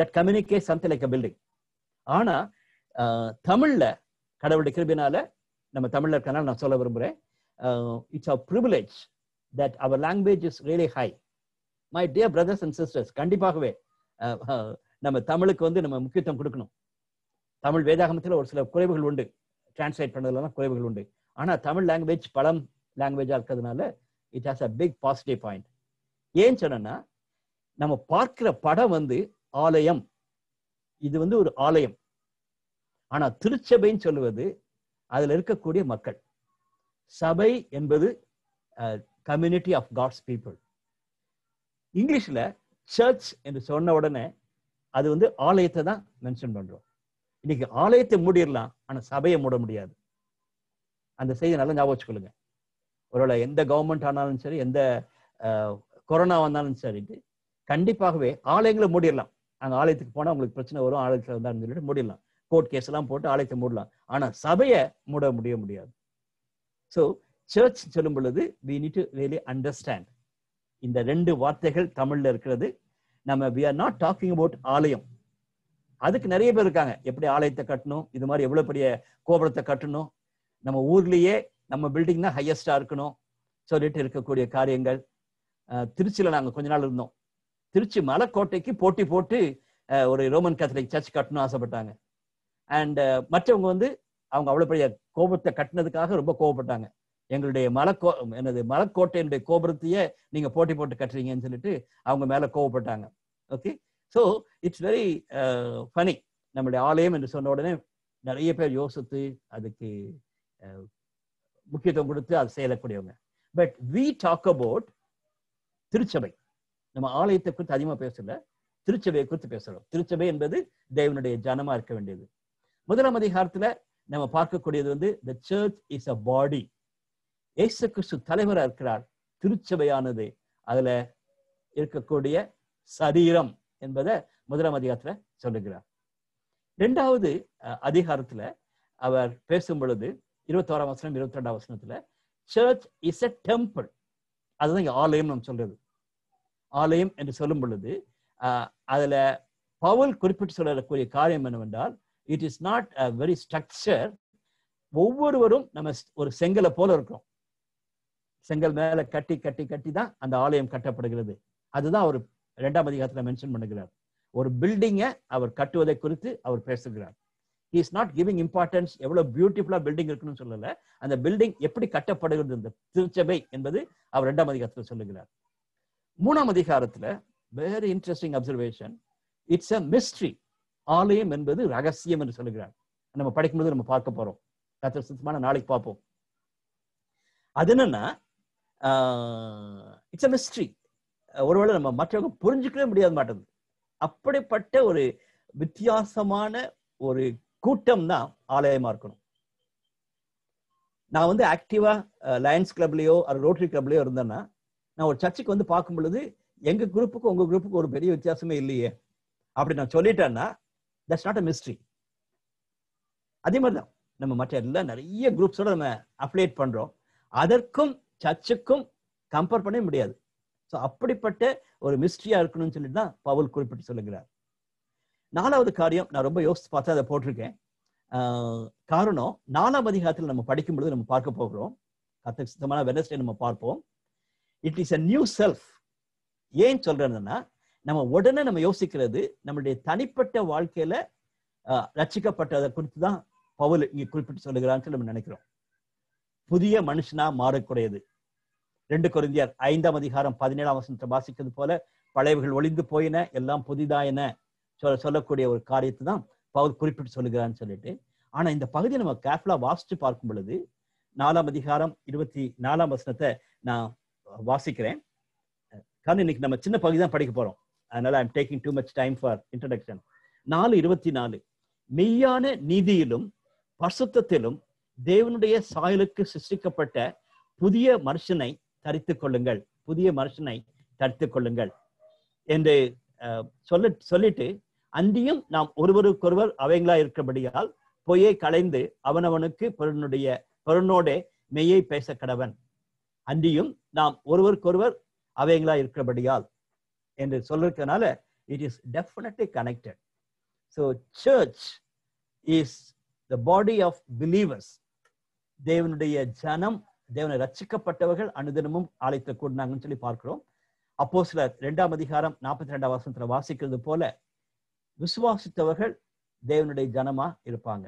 that communicate something like a building ஆனா தமிழ்ல கடவுளுடைய கிருபினால நம்ம தமிழ்ல இருக்கனால நான் சொல்ல விரும்புகிறேன் it's a privilege that our language is really high my dear brothers and sisters கண்டிப்பாகவே நம்ம தமிழுக்கு வந்து நம்ம முக்கியத்துவம் கொடுக்கணும் தமிழ் வேதாகமத்தில் ஒரு சில குறைவுகள் உண்டு டிரான்ஸ்லேட் பண்ணதுலாம் குறைவுகள் உண்டு ஆனால் தமிழ் லாங்குவேஜ் பழம் லாங்குவேஜாக இருக்கிறதுனால it has a big positive point ஏன்னு சொன்னா நம்ம பார்க்கிற படம் வந்து ஆலயம் இது வந்து ஒரு ஆலயம் ஆனால் திருச்சபைன்னு சொல்லுவது அதில் இருக்கக்கூடிய மக்கள் சபை என்பது கம்யூனிட்டி ஆஃப் காட்ஸ் பீப்புள் இங்கிலீஷில் சர்ச் என்று சொன்ன உடனே அது வந்து ஆலயத்தை தான் மென்ஷன் பண்ணுறோம் இன்னைக்கு ஆலயத்தை மூடிடலாம் ஆனால் சபையை மூட முடியாது அந்த செய்தி நல்லா ஞாபகம் வச்சுக்கொள்ளுங்க ஒருவேளை எந்த கவர்மெண்ட் ஆனாலும் சரி எந்த கொரோனா வந்தாலும் சரி கண்டிப்பாகவே ஆலயங்களை மூடிடலாம் அந்த ஆலயத்துக்கு போனால் உங்களுக்கு பிரச்சனை வரும் ஆலயத்தில் வந்தாலும் சொல்லிட்டு மூடிடலாம் கோர்ட் கேஸ் எல்லாம் போட்டு ஆலயத்தை மூடலாம் ஆனால் சபையை மூட முடிய முடியாது ஸோ சர்ச் சொல்லும் பொழுது we need to really understand இந்த ரெண்டு வார்த்தைகள் தமிழ்ல இருக்கிறது நம்ம we are not talking about ஆலயம் அதுக்கு நிறைய பேர் இருக்காங்க எப்படி ஆலயத்தை கட்டணும் இது மாதிரி எவ்வளவு பெரிய கோபுரத்தை கட்டணும் நம்ம ஊர்லயே நம்ம பில்டிங் தான் ஹையஸ்டா இருக்கணும் சொல்லிட்டு இருக்கக்கூடிய காரியங்கள் திருச்சியில நாங்க கொஞ்ச நாள் இருந்தோம் திருச்சி மலைக்கோட்டைக்கு போட்டி போட்டு ஒரு ரோமன் கேத்தலிக் சர்ச் கட்டணும் ஆசைப்பட்டாங்க அண்ட் மற்றவங்க வந்து அவங்க அவ்வளோ பெரிய கோபத்தை கட்டினதுக்காக ரொம்ப கோவப்பட்டாங்க எங்களுடைய மலக்கோ எனது மலக்கோட்டையினுடைய கோபுரத்தையே நீங்க போட்டி போட்டு கட்டுறீங்கன்னு சொல்லிட்டு அவங்க மேல கோவப்பட்டாங்க okay so it's very funny நம்மளுடைய ஆலயம் என்று சொன்ன உடனே நிறைய பேர் யோசித்து அதுக்கு uh, முக்கியத்துவம் கொடுத்து அது செயலக்கூடியவங்க பட் வி டாக் அபவுட் திருச்சபை நம்ம ஆலயத்தை குறித்து அதிகமாக பேசல திருச்சபையை குறித்து பேசுறோம் திருச்சபை என்பது தேவனுடைய ஜனமா இருக்க வேண்டியது முதலாம் அதிகாரத்துல நம்ம பார்க்கக்கூடியது வந்து த சர்ச் இஸ் அ பாடி ஏசு கிறிஸ்து தலைவராக இருக்கிறார் திருச்சபையானது அதுல இருக்கக்கூடிய சரீரம் என்பதை முதலாம் அதிகாரத்துல சொல்லுகிறார் இரண்டாவது அதிகாரத்துல அவர் பேசும் பொழுது ஆறாம் வசனம் இருபத்தி ரெண்டாம் வசனத்துல சர்ச் இஸ் எ டெம்பிள் அதுதான் ஆலயம் நம்ம சொல்றது ஆலயம் என்று சொல்லும் பொழுது அதுல பவுல் குறிப்பிட்டு சொல்லக்கூடிய காரியம் என்னவென்றால் it is not a very structure ஒவ்வொருவரும் நம்ம ஒரு செங்கலை போல இருக்கிறோம் செங்கல் மேல கட்டி கட்டி கட்டி தான் அந்த ஆலயம் கட்டப்படுகிறது அதுதான் அவர் இரண்டாம் அதிகாரத்துல மென்ஷன் பண்ணுகிறார் ஒரு பில்டிங்கை அவர் கட்டுவதை குறித்து அவர் பேசுகிறார் இஸ் நாட் கிவிங் இம்பார்ட்டன்ஸ் எவ்வளவு பியூட்டிஃபுல்லா பில்டிங் இருக்குன்னு சொல்லல அந்த பில்டிங் எப்படி கட்டப்படுகிறது இந்த திருச்சபை என்பது அவர் இரண்டாம் அதிகாரத்துல சொல்லுகிறார் மூணாம் அதிகாரத்துல very interesting observation it's a mystery ஆலயம் என்பது ரகசியம் என்று சொல்லுகிறார் நம்ம படிக்கும்போது நம்ம பார்க்க போறோம் சுத்தமான நாளைக்கு பார்ப்போம் அது என்னன்னா இட்ஸ் அ மிஸ்ட்ரி ஒருவேளை நம்ம மற்றவங்க புரிஞ்சுக்கவே முடியாது மாட்டேங்குது அப்படிப்பட்ட ஒரு வித்தியாசமான ஒரு கூட்டம் தான் ஆலயமா இருக்கணும் நான் வந்து ஆக்டிவா லயன்ஸ் கிளப்லயோ ரோட்டரி கிளப்லயோ இருந்தேன்னா நான் ஒரு சர்ச்சுக்கு வந்து பார்க்கும் பொழுது எங்க குரூப்புக்கும் உங்க குரூப்புக்கும் ஒரு பெரிய வித்தியாசமே இல்லையே அப்படி நான் சொல்லிட்டேன்னா தட்ஸ் நாட் அ மிஸ்ட்ரி அதே மாதிரி தான் நம்ம மற்ற எல்லாம் நிறைய குரூப்ஸோட நம்ம அப்ளேட் பண்றோம் அதற்கும் சர்ச்சுக்கும் கம்பேர் பண்ண முடியாது ஸோ அப்படிப்பட்ட ஒரு மிஸ்ட்ரியா இருக்கணும்னு சொல்லிட்டு தான் பவுல் குறிப்பிட்டு சொல்லுகிறார் நாலாவது காரியம் நான் ரொம்ப யோசித்து பார்த்து அதை போட்டிருக்கேன் காரணம் நாலாம் அதிகாரத்தில் நம்ம படிக்கும் பொழுது நம்ம பார்க்க போகிறோம் கத்த சுத்தமான வெனஸ்டே நம்ம பார்ப்போம் it is a new self ஏன் சொல்றேன்னா நம்ம உடனே நம்ம யோசிக்கிறது நம்மளுடைய தனிப்பட்ட வாழ்க்கையில ரச்சிக்கப்பட்டதை குறித்து தான் பவுல் இங்கே குறிப்பிட்டு சொல்லுகிறான்னு நம்ம நினைக்கிறோம் புதிய மனுஷனா மாறக்கூடியது ரெண்டு குருந்தியார் ஐந்தாம் அதிகாரம் பதினேழாம் வசனத்தை வாசிக்கிறது போல பழையவர்கள் ஒளிந்து போயின எல்லாம் புதிதாயின சொல்ல சொல்லக்கூடிய ஒரு காரியத்தை தான் பகுதி குறிப்பிட்டு சொல்லுகிறான்னு சொல்லிட்டு ஆனா இந்த பகுதியை நம்ம கேர்ஃபுல்லா வாசிச்சு பார்க்கும் பொழுது நாலாம் அதிகாரம் இருபத்தி நாலாம் வசனத்தை நான் வாசிக்கிறேன் இன்னைக்கு நம்ம சின்ன பகுதி தான் படிக்க போறோம் அதனால I'm taking too much time for introduction நாலு இருபத்தி நாலு மெய்யான நீதியிலும் பர்சுத்தத்திலும் தேவனுடைய சாயலுக்கு சிருஷ்டிக்கப்பட்ட புதிய மனுஷனை தரித்து கொள்ளுங்கள் புதிய மனுஷனை தரித்து கொள்ளுங்கள் என்று சொல்ல சொல்லிட்டு அந்தியும் நாம் ஒருவருக்கொருவர் அவைங்களா இருக்கிறபடியால் பொய்யை களைந்து அவனவனுக்கு பொருனுடைய பொருனோடே மெய்யை பேச கடவன் அன்றியும் நாம் ஒருவருக்கொருவர் அவைங்களா இருக்கிறபடியால் என்று சொல்லிருக்கனால it is definitely connected so church is the body of believers தேவனுடைய ஜனம் தேவனை ரச்சிக்கப்பட்டவர்கள் அனுதினமும் ஆலயத்தை கூடினாங்கன்னு சொல்லி பார்க்கிறோம் அப்போ சில ரெண்டாம் அதிகாரம் நாற்பத்தி ரெண்டாம் வருஷத்துல வாசிக்கிறது போல விசுவாசித்தவர்கள் தேவனுடைய ஜனமா இருப்பாங்க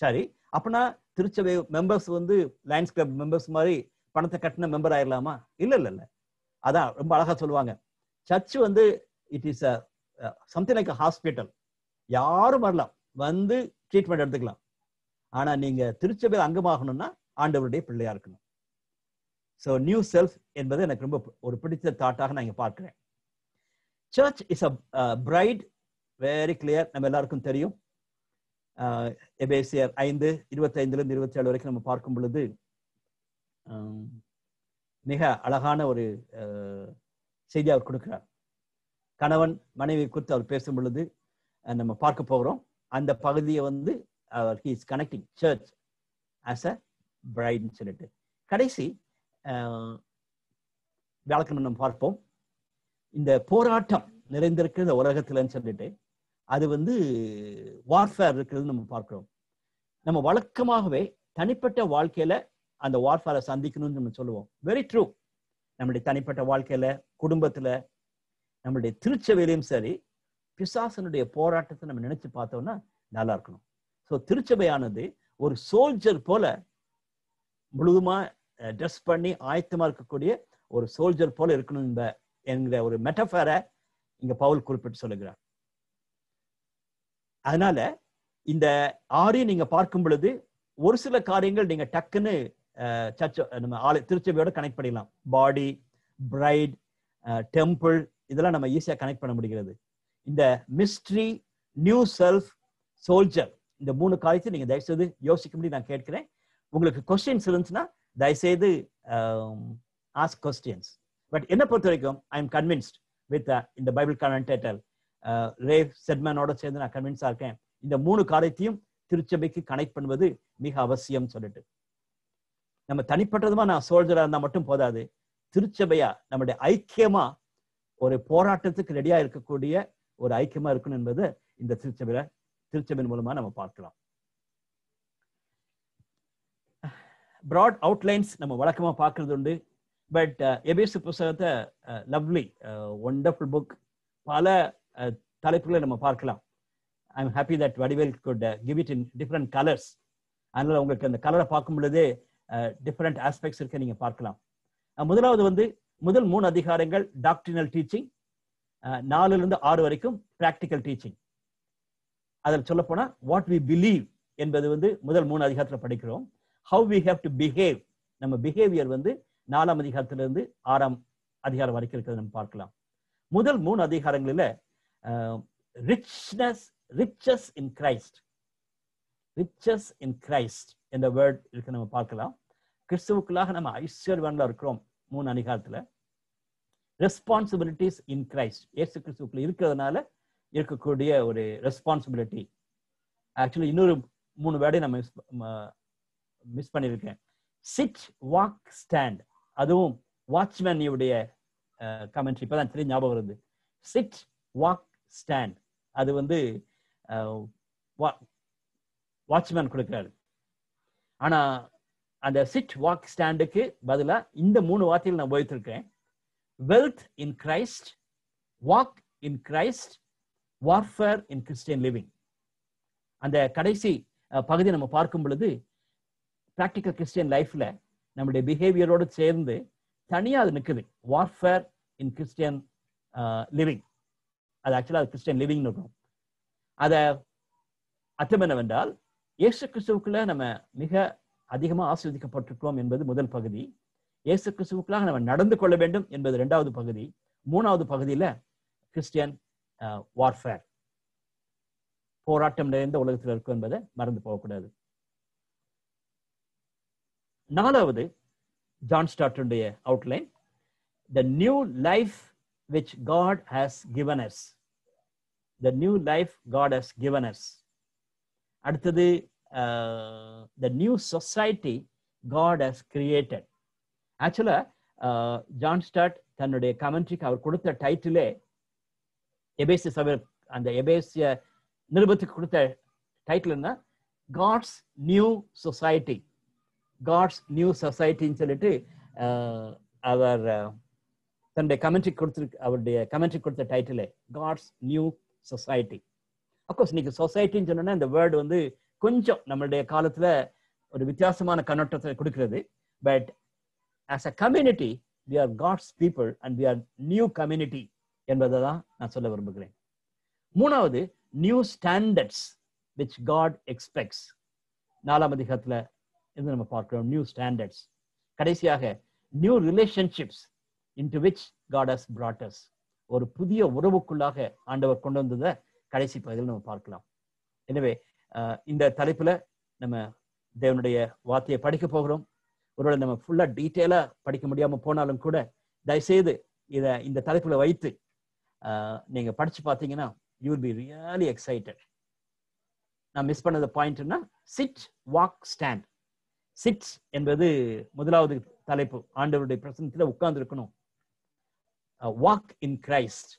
சரி அப்படின்னா திருச்சபை மெம்பர்ஸ் வந்து லயன்ஸ் கிளப் மெம்பர்ஸ் மாதிரி பணத்தை கட்டின மெம்பர் ஆயிடலாமா இல்ல இல்ல இல்ல அதான் ரொம்ப அழகா சொல்லுவாங்க சர்ச் வந்து it is a something like hospital யாரும் வரலாம் வந்து ட்ரீட்மெண்ட் எடுத்துக்கலாம் ஆனா நீங்க திருச்சபை அங்கமாகணும்னா ஆண்டவருடைய பிள்ளையா இருக்கணும் ஸோ நியூ செல்ஃப் என்பது எனக்கு ரொம்ப ஒரு பிடித்த தாட்டாக நான் இங்கே பார்க்குறேன் church is a bride very clear நம்ம எல்லாருக்கும் தெரியும் எபேசியர் ஐந்து இருபத்தைந்துலேருந்து இருபத்தி ஏழு வரைக்கும் நம்ம பார்க்கும் பொழுது மிக அழகான ஒரு செய்தி அவர் கொடுக்குறார் கணவன் மனைவி குறித்து அவர் பேசும் பொழுது நம்ம பார்க்க போகிறோம் அந்த பகுதியை வந்து அவர் he is connecting church as a பிரைட்னு சொல்லிட்டு கடைசி விளக்கம் நம்ம பார்ப்போம் இந்த போராட்டம் நிறைந்திருக்கிற உலகத்துலன்னு சொல்லிட்டு அது வந்து வார்ஃபேர் இருக்கிறது நம்ம பார்க்கிறோம் நம்ம வழக்கமாகவே தனிப்பட்ட வாழ்க்கையில அந்த வார்ஃபேரை சந்திக்கணும்னு நம்ம சொல்லுவோம் வெரி ட்ரூ நம்முடைய தனிப்பட்ட வாழ்க்கையில குடும்பத்துல நம்மளுடைய திருச்சபையிலையும் சரி பிசாசனுடைய போராட்டத்தை நம்ம நினைச்சு பார்த்தோம்னா நல்லா இருக்கணும் ஸோ திருச்சபையானது ஒரு சோல்ஜர் போல முழுதுமா ட்ரெஸ் பண்ணி ஆயத்தமா இருக்கக்கூடிய ஒரு சோல்ஜர் போல இருக்கணும் இந்த என்கிற ஒரு மெட்டஃபரை இங்க பவுல் குறிப்பிட்டு சொல்லுகிறார் அதனால இந்த ஆறையும் நீங்க பார்க்கும் பொழுது ஒரு சில காரியங்கள் நீங்க டக்குன்னு சர்ச் நம்ம ஆலை திருச்சபையோட கனெக்ட் பண்ணிடலாம் பாடி பிரைட் டெம்பிள் இதெல்லாம் நம்ம ஈஸியா கனெக்ட் பண்ண முடிகிறது இந்த மிஸ்ட்ரி நியூ செல்ஃப் சோல்ஜர் இந்த மூணு காரியத்தை நீங்க தயவுசெய்து யோசிக்க முடியும் நான் கேட்கிறேன் உங்களுக்கு கொஸ்டின்ஸ் இருந்துச்சுன்னா தயவுசெய்து ஆஸ்க் கொஸ்டின்ஸ் பட் என்ன பொறுத்த வரைக்கும் ஐ எம் கன்வின்ஸ்ட் வித் இந்த பைபிள் கமெண்டேட்டர் ரே செட்மேனோட சேர்ந்து நான் கன்வின்ஸாக இருக்கேன் இந்த மூணு காரியத்தையும் திருச்சபைக்கு கனெக்ட் பண்ணுவது மிக அவசியம் சொல்லிட்டு நம்ம தனிப்பட்டதுமா நான் சோல்ஜரா இருந்தா மட்டும் போதாது திருச்சபையா நம்முடைய ஐக்கியமா ஒரு போராட்டத்துக்கு ரெடியா இருக்கக்கூடிய ஒரு ஐக்கியமா இருக்கணும் என்பது இந்த திருச்சபையில திருச்சபையின் மூலமா நம்ம பார்க்கலாம் ப்ராட் அவுட்லைன்ஸ் நம்ம வழக்கமாக பார்க்கறது உண்டு பட் எபேசு புஸ்தகத்தை லவ்லி ஒண்டர்ஃபுல் புக் பல uh, தலைப்புகளை நம்ம பார்க்கலாம் I am happy that Vadivel good give it in different colours அதனால உங்களுக்கு அந்த கலரை பார்க்கும் பொழுதே டிஃப்ரெண்ட் uh, ஆஸ்பெக்ட்ஸ் இருக்க நீங்கள் பார்க்கலாம் முதலாவது வந்து முதல் மூணு அதிகாரங்கள் டாக்டரினல் டீச்சிங் நாலுலேருந்து ஆறு வரைக்கும் ப்ராக்டிக்கல் டீச்சிங் அதில் சொல்லப்போனால் வாட் வி பிலீவ் என்பது வந்து முதல் மூணு அதிகாரத்தில் படிக்கிறோம் how we have to behave நம்ம பிஹேவியர் வந்து நாலாம் அதிகாரத்திலிருந்து ஆறாம் அதிகாரம் வரைக்கும் இருக்கிறத நம்ம பார்க்கலாம் முதல் மூணு அதிகாரங்களில் richness riches in Christ riches in Christ என்ற வேர்ட் இருக்கு நம்ம பார்க்கலாம் கிறிஸ்துவுக்குள்ளாக நம்ம ஐஸ்வர்யவான்ல இருக்கிறோம் மூணு அதிகாரத்தில் ரெஸ்பான்சிபிலிட்டிஸ் இன் கிரைஸ்ட் ஏசு கிறிஸ்துக்குள்ள இருக்கிறதுனால இருக்கக்கூடிய ஒரு ரெஸ்பான்சிபிலிட்டி ஆக்சுவலி இன்னொரு மூணு வேர்டை நம்ம மிஸ் பண்ணியிருக்கேன் சிட் வாக் ஸ்டாண்ட் அதுவும் வாட்ச்மேன் கமெண்ட்ரி இப்போதான் சரி ஞாபகம் வருது சிட் வாக் ஸ்டாண்ட் அது வந்து வாட்ச்மேன் கொடுக்குறாரு ஆனா அந்த சிட் வாக் ஸ்டாண்டுக்கு பதிலா இந்த மூணு வார்த்தையில் நான் போயிட்டிருக்கேன் wealth in Christ walk in Christ warfare in Christian living அந்த கடைசி பகுதி நம்ம பார்க்கும் பொழுது பிராக்டிக்கல் கிறிஸ்டியன் லைஃப்ல நம்முடைய பிஹேவியரோடு சேர்ந்து தனியாக அது நிற்குது வார்ஃபேர் இன் கிறிஸ்டியன் லிவிங் அது ஆக்சுவலாக அது கிறிஸ்டியன் லிவிங்னு இருக்கும் அதை அர்த்தம் என்னவென்றால் இயேசு கிறிஸ்துவுக்குள்ள நம்ம மிக அதிகமாக ஆஸ்வதிக்கப்பட்டிருக்கோம் என்பது முதல் பகுதி இயேசு கிறிஸ்துவுக்குள்ளாக நம்ம நடந்து கொள்ள வேண்டும் என்பது ரெண்டாவது பகுதி மூணாவது பகுதியில் கிறிஸ்டியன் வார்ஃபேர் போராட்டம் நிறைந்த உலகத்தில் இருக்கும் என்பதை மறந்து போகக்கூடாது நாலாவது ஜான் ஸ்டார்டனுடைய outline the new life which God has given us the new life God has given us அடுத்தது the new society God has created ஆக்சுவலா ஜான் ஸ்டார்ட் தன்னுடைய கமெண்ட்ரிக்கு அவர் கொடுத்த டைட்டிலே எபேசிய சபை அந்த எபேசிய நிருபத்துக்கு கொடுத்த டைட்டில் என்ன God's new society God's new சொசைட்டின்னு சொல்லிட்டு அவர் தன்னுடைய கமெண்ட்ரி கொடுத்துருக்கு அவருடைய கமெண்ட்ரி கொடுத்த title God's new society of course இன்னைக்கு சொசைட்டின்னு சொன்னோன்னா இந்த வேர்டு வந்து கொஞ்சம் நம்மளுடைய காலத்தில் ஒரு வித்தியாசமான கண்ணோட்டத்தை கொடுக்கிறது but as a community we are God's people and we are new community என்பதை தான் நான் சொல்ல விரும்புகிறேன் மூணாவது new standards which God expects நாலாம் அதிகத்தில் என்று நம்ம பார்க்கிறோம் நியூ ஸ்டாண்டர்ட்ஸ் கடைசியாக new relationships into which God's brought us ஒரு புதிய உறவுக்குள்ளாக ஆண்டவர் கொண்டு வந்ததை கடைசி பகுதியில் நம்ம பார்க்கலாம் எனவே இந்த தலைப்புல நம்ம தேவனுடைய வார்த்தையை படிக்க போகிறோம் ஒருவேளை நம்ம ஃபுல்லா டீட்டெயிலா படிக்க முடியாம போனாலும் கூட தயவுசெய்து இதை இந்த தலைப்புல வைத்து நீங்க படிச்சு பார்த்தீங்கன்னா you will be really excited நான் மிஸ் பண்ணது பாயிண்ட்னா சிட் வாக் ஸ்டாண்ட் சிட்ஸ் என்பது முதலாவது தலைப்பு ஆண்டவருடைய பிரசனத்தில் உட்கார்ந்து இருக்கணும் walk in Christ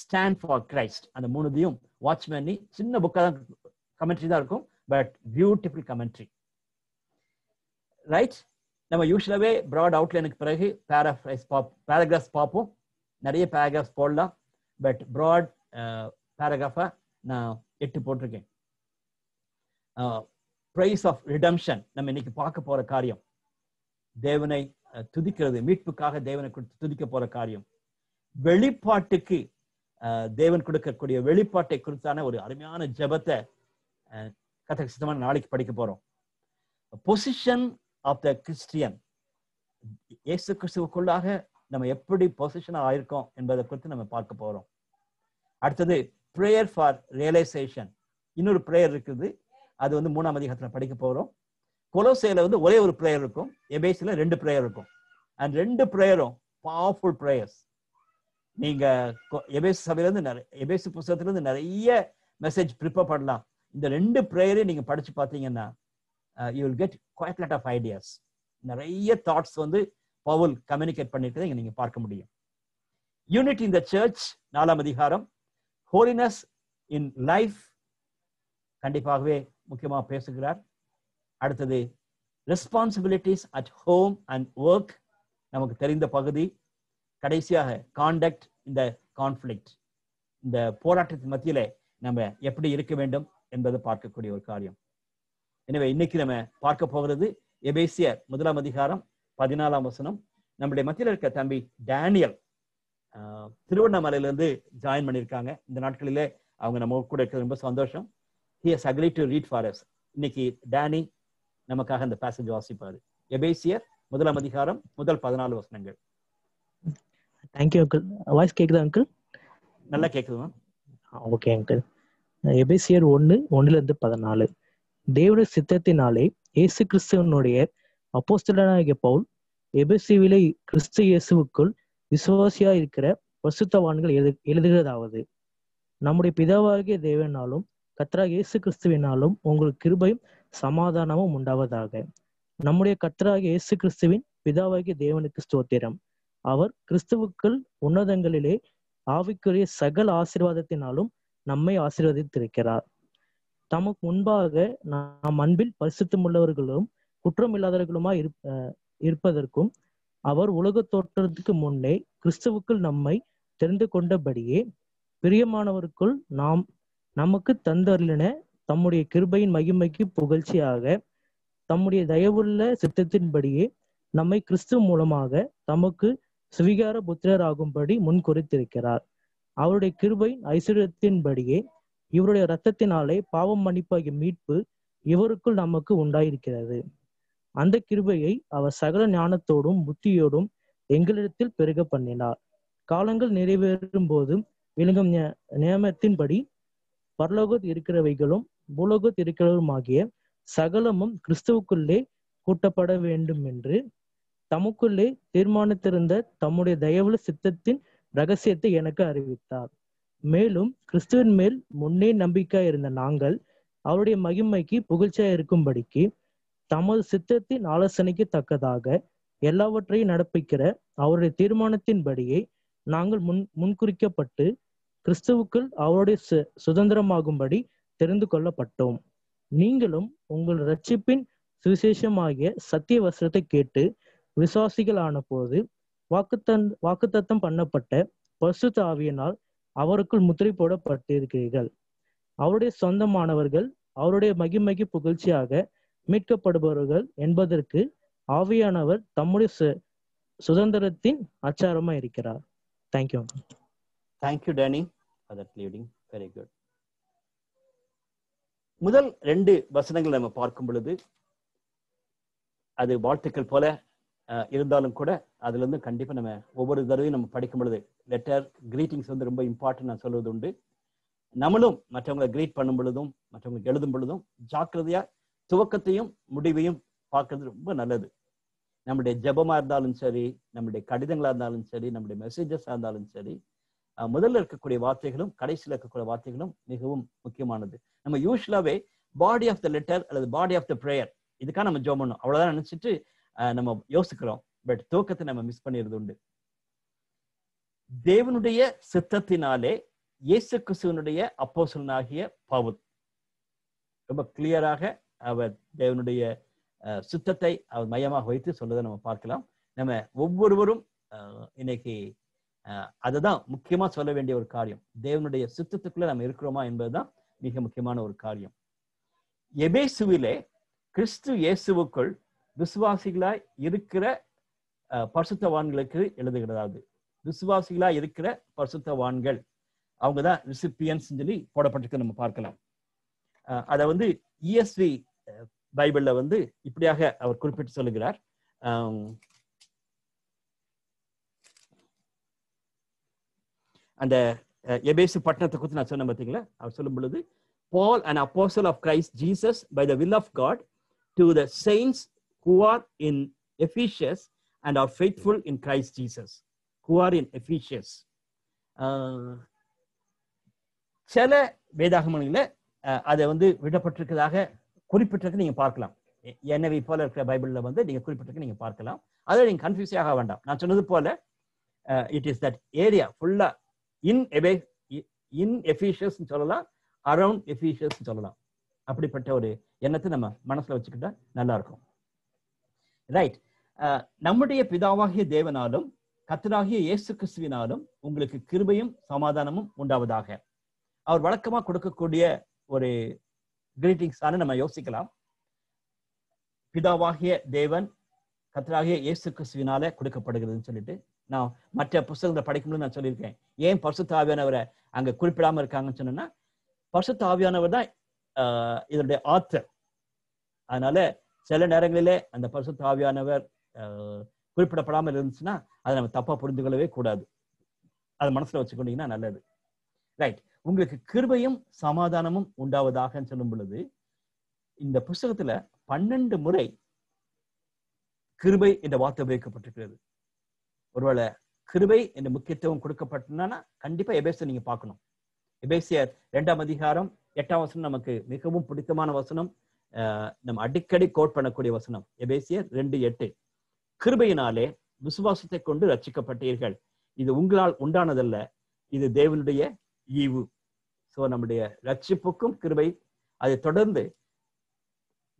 stand for Christ அந்த மூணுதையும் வாட்ச்மேன் சின்ன புக்காக தான் கமெண்ட்ரி தான் இருக்கும் பட் பியூட்டிஃபுல் கமெண்ட்ரி ரைட் நம்ம யூஸ்வலாகவே ப்ராட் அவுட்லைனுக்கு பிறகு பேராஃப்ரைஸ் பாப் பேராகிராஃப் பார்ப்போம் நிறைய பேராகிராஃப் போடலாம் பட் ப்ராட் பேராகிராஃபாக நான் எட்டு போட்டிருக்கேன் uh, பிரைஸ் ஆஃப் ரிடம்ஷன் நம்ம இன்னைக்கு பார்க்க போற காரியம் தேவனை துதிக்கிறது மீட்புக்காக தேவனை கொடுத்து துதிக்க போற காரியம் வெளிப்பாட்டுக்கு தேவன் கொடுக்கக்கூடிய வெளிப்பாட்டை குறித்தான ஒரு அருமையான ஜபத்தை சித்தமான நாளைக்கு படிக்க போறோம் பொசிஷன் ஆஃப் த கிறிஸ்டியன் இயேசு கிறிஸ்துவுக்குள்ளாக நம்ம எப்படி பொசிஷன் ஆயிருக்கோம் என்பதை குறித்து நம்ம பார்க்க போறோம் அடுத்தது ப்ரேயர் ஃபார் ரியலைசேஷன் இன்னொரு ப்ரேயர் இருக்குது அது வந்து மூணாம் அதிகாரத்தில் படிக்க போகிறோம் கொலோசையில் வந்து ஒரே ஒரு ப்ரேயர் இருக்கும் எபேசியில் ரெண்டு ப்ரேயர் இருக்கும் அண்ட் ரெண்டு ப்ரேயரும் பவர்ஃபுல் ப்ரேயர்ஸ் நீங்கள் எபேசு சபையிலேருந்து நிறைய எபேசு புஸ்தகத்திலேருந்து நிறைய மெசேஜ் ப்ரிப்பேர் பண்ணலாம் இந்த ரெண்டு ப்ரேயரையும் நீங்கள் படித்து பார்த்தீங்கன்னா you will get quite lot of ideas நிறைய தாட்ஸ் வந்து பவுல் கம்யூனிகேட் பண்ணிட்டு இங்கே நீங்கள் பார்க்க முடியும் யூனிட் இன் த சர்ச் நாலாம் அதிகாரம் ஹோலினஸ் இன் லைஃப் கண்டிப்பாகவே முக்கியமாக பேசுகிறார் அடுத்தது responsibilities at home and work நமக்கு தெரிந்த பகுதி கடைசியாக கான்டக்ட் இந்த கான்ஃபிளிக் இந்த போராட்டத்தின் மத்தியில நம்ம எப்படி இருக்க வேண்டும் என்பது பார்க்கக்கூடிய ஒரு காரியம் எனவே இன்னைக்கு நம்ம பார்க்க போகிறது எபேசியர் முதலாம் அதிகாரம் பதினாலாம் வசனம் நம்முடைய மத்தியில் இருக்க தம்பி டேனியல் திருவண்ணாமலையிலிருந்து ஜாயின் பண்ணியிருக்காங்க இந்த நாட்களிலே அவங்க நம்ம கூட இருக்கிறது ரொம்ப சந்தோஷம் he has agree to read for us இன்னைக்கு டேனி நமக்காக அந்த பேசேஜ் வாசிப்பாரு எபேசியர் முதலாம் அதிகாரம் முதல் பதினாலு வசனங்கள்
தேங்க்யூ அங்கிள் வாய்ஸ் கேக்குதா அங்கிள் நல்லா கேக்குதுமா ஓகே அங்கிள் எபேசியர் ஒன்று ஒன்றுலேருந்து பதினாலு தேவனுடைய சித்தத்தினாலே இயேசு கிறிஸ்துவனுடைய அப்போஸ்தலனாகிய பவுல் எபேசிவிலே கிறிஸ்து இயேசுவுக்குள் விசுவாசியாக இருக்கிற பிரசுத்தவான்கள் எழுது எழுதுகிறதாவது நம்முடைய பிதாவாகிய தேவனாலும் கத்ராக இயேசு கிறிஸ்துவினாலும் உங்களுக்கு கிருபையும் சமாதானமும் உண்டாவதாக நம்முடைய கத்ரா இயேசு கிறிஸ்துவின் பிதாவாகிய தேவனுக்கு ஸ்தோத்திரம் அவர் கிறிஸ்துவுக்கள் உன்னதங்களிலே ஆவிக்குரிய சகல ஆசீர்வாதத்தினாலும் நம்மை ஆசீர்வதித்திருக்கிறார் தமக்கு முன்பாக நாம் அன்பில் பரிசுத்தம் உள்ளவர்களும் குற்றம் இல்லாதவர்களுமா இருப்பதற்கும் அவர் உலக தோற்றத்துக்கு முன்னே கிறிஸ்துவுக்குள் நம்மை தெரிந்து கொண்டபடியே பிரியமானவருக்குள் நாம் நமக்கு தந்தருளின தம்முடைய கிருபையின் மகிமைக்கு புகழ்ச்சியாக தம்முடைய தயவுள்ள சித்தத்தின்படியே நம்மை கிறிஸ்து மூலமாக தமக்கு சுவீகார புத்திரராகும்படி முன்குறித்திருக்கிறார் அவருடைய கிருபையின் ஐஸ்வர்யத்தின்படியே இவருடைய இரத்தத்தினாலே பாவம் மன்னிப்பாகிய மீட்பு இவருக்குள் நமக்கு உண்டாயிருக்கிறது அந்த கிருபையை அவர் சகல ஞானத்தோடும் புத்தியோடும் எங்களிடத்தில் பெருக பண்ணினார் காலங்கள் நிறைவேறும் போதும் விளங்கும் நியமத்தின்படி பரலோகத்து இருக்கிறவைகளும் பூலோகத் ஆகிய சகலமும் கிறிஸ்துவுக்குள்ளே கூட்டப்பட வேண்டும் என்று தமக்குள்ளே தீர்மானித்திருந்த தம்முடைய தயவுல சித்தத்தின் ரகசியத்தை எனக்கு அறிவித்தார் மேலும் கிறிஸ்துவின் மேல் முன்னே நம்பிக்கை இருந்த நாங்கள் அவருடைய மகிமைக்கு புகழ்ச்சியா இருக்கும்படிக்கு தமது சித்தத்தின் ஆலோசனைக்கு தக்கதாக எல்லாவற்றையும் நடப்பிக்கிற அவருடைய தீர்மானத்தின்படியே நாங்கள் முன் முன்குறிக்கப்பட்டு கிறிஸ்துவுக்குள் அவருடைய சு சுதந்திரமாகும்படி தெரிந்து கொள்ளப்பட்டோம் நீங்களும் உங்கள் ரட்சிப்பின் சுவிசேஷமாகிய சத்திய வசனத்தை கேட்டு விசுவாசிகளான போது வாக்குத்தன் வாக்குத்தத்தம் பண்ணப்பட்ட பரிசுத்த ஆவியினால் அவருக்குள் முத்திரை போடப்பட்டிருக்கிறீர்கள் அவருடைய சொந்தமானவர்கள் அவருடைய மகிமகி புகழ்ச்சியாக மீட்கப்படுபவர்கள் என்பதற்கு ஆவியானவர் தம்முடைய சுதந்திரத்தின் அச்சாரமா இருக்கிறார் thank you
thank you Danny for that leading very good முதல் ரெண்டு வசனங்கள் நம்ம பார்க்கும் பொழுது அது வாழ்த்துக்கள் போல இருந்தாலும் கூட அதுல இருந்து கண்டிப்பா நம்ம ஒவ்வொரு தடவையும் நம்ம படிக்கும் பொழுது லெட்டர் கிரீட்டிங்ஸ் வந்து ரொம்ப இம்பார்ட்டன்ட் நான் சொல்வது உண்டு நம்மளும் மற்றவங்களை கிரீட் பண்ணும் பொழுதும் மற்றவங்களுக்கு எழுதும் பொழுதும் ஜாக்கிரதையா துவக்கத்தையும் முடிவையும் பார்க்கறது ரொம்ப நல்லது நம்முடைய ஜபமா இருந்தாலும் சரி நம்முடைய கடிதங்களா இருந்தாலும் சரி நம்முடைய மெசேஜஸ் இருந்தாலும் சரி முதல்ல இருக்கக்கூடிய வார்த்தைகளும் கடைசியில் இருக்கக்கூடிய வார்த்தைகளும் மிகவும் முக்கியமானது நம்ம யூஸ்வலாவே பாடி ஆஃப் த லெட்டர் அல்லது பாடி ஆஃப் த ப்ரேயர் இதுக்காக நம்ம ஜோம் பண்ணணும் அவ்வளவுதான் நினைச்சிட்டு நம்ம யோசிக்கிறோம் பட் தூக்கத்தை நம்ம மிஸ் பண்ணிடுறது உண்டு தேவனுடைய சித்தத்தினாலே இயேசு கிறிஸ்துவனுடைய அப்போசனாகிய பவுல் ரொம்ப கிளியராக அவர் தேவனுடைய சித்தத்தை அவர் மையமாக வைத்து சொல்றதை நம்ம பார்க்கலாம் நம்ம ஒவ்வொருவரும் இன்னைக்கு அதுதான் முக்கியமா சொல்ல வேண்டிய ஒரு காரியம் தேவனுடைய சித்தத்துக்குள்ள நம்ம இருக்கிறோமா என்பதுதான் மிக முக்கியமான ஒரு காரியம் எபேசுவிலே கிறிஸ்து இயேசுவுக்குள் விசுவாசிகளாய் இருக்கிற பரிசுத்தவான்களுக்கு எழுதுகிறதாவது விசுவாசிகளாய் இருக்கிற பரிசுத்தவான்கள் அவங்க தான் ரிசிப்பியன்ஸ் சொல்லி போடப்பட்டிருக்கு நம்ம பார்க்கலாம் அதை வந்து இஎஸ்வி e பைபிள்ல வந்து இப்படியாக அவர் குறிப்பிட்டு சொல்லுகிறார் அந்த எபேசு பட்டணத்தை குறித்து நான் சொன்னேன் பார்த்தீங்களா அவர் சொல்லும் பொழுது Paul and apostle of Christ Jesus by the will of God to the saints who are in Ephesus and are faithful in Christ Jesus who are in Ephesus சில வேதாகமனில் அதை வந்து விடப்பட்டிருக்கிறதாக குறிப்பிட்டிருக்கு நீங்கள் பார்க்கலாம் என்னவை போல இருக்கிற பைபிளில் வந்து நீங்கள் குறிப்பிட்டிருக்கு நீங்கள் பார்க்கலாம் அதில் நீங்கள் கன்ஃபியூஸ் ஆக வேண்டாம் நான் சொன்னது போல இட் இஸ் தட் ஏரியா ஃபுல்லாக இன்எபே இன்எஃபிஷியஸ் சொல்லலாம் அரௌண்ட் எஃபிஷியஸ் சொல்லலாம் அப்படிப்பட்ட ஒரு எண்ணத்தை நம்ம மனசுல வச்சுக்கிட்டா நல்லா இருக்கும் ரைட் நம்முடைய பிதாவாகிய தேவனாலும் கத்தராகிய இயேசு கிறிஸ்துவினாலும் உங்களுக்கு கிருபையும் சமாதானமும் உண்டாவதாக அவர் வழக்கமாக கொடுக்கக்கூடிய ஒரு கிரீட்டிங்ஸான நம்ம யோசிக்கலாம் பிதாவாகிய தேவன் கத்தராகிய இயேசு கிறிஸ்துவினால கொடுக்கப்படுகிறதுன்னு சொல்லிட்டு நான் மற்ற புஸ்தகங்களை படிக்கும்போது நான் சொல்லியிருக்கேன் ஏன் பரிசுத்த ஆவியானவரை அங்கே குறிப்பிடாமல் இருக்காங்கன்னு சொன்னோன்னா பரிசுத்த ஆவியானவர் தான் இதனுடைய ஆத்தர் அதனால சில நேரங்களிலே அந்த பரிசுத்த ஆவியானவர் குறிப்பிடப்படாமல் இருந்துச்சுன்னா அதை நம்ம தப்பா புரிந்து கொள்ளவே கூடாது அதை மனசுல வச்சுக்கொண்டீங்கன்னா நல்லது ரைட் உங்களுக்கு கிருபையும் சமாதானமும் உண்டாவதாக சொல்லும் பொழுது இந்த புஸ்தகத்துல பன்னெண்டு முறை கிருபை என்ற வார்த்தை உபயோகிக்கப்பட்டிருக்கிறது ஒருவேளை கிருபை என்று முக்கியத்துவம் கொடுக்கப்பட்டனா கண்டிப்பா எபேசியர் நீங்க பார்க்கணும் எபேசியர் இரண்டாம் அதிகாரம் எட்டாம் வசனம் நமக்கு மிகவும் பிடித்தமான வசனம் நம்ம அடிக்கடி கோட் பண்ணக்கூடிய வசனம் எபேசியர் ரெண்டு எட்டு கிருபையினாலே விசுவாசத்தை கொண்டு ரச்சிக்கப்பட்டீர்கள் இது உங்களால் உண்டானதல்ல இது தேவனுடைய ஈவு சோ நம்முடைய ரட்சிப்புக்கும் கிருபை அதை தொடர்ந்து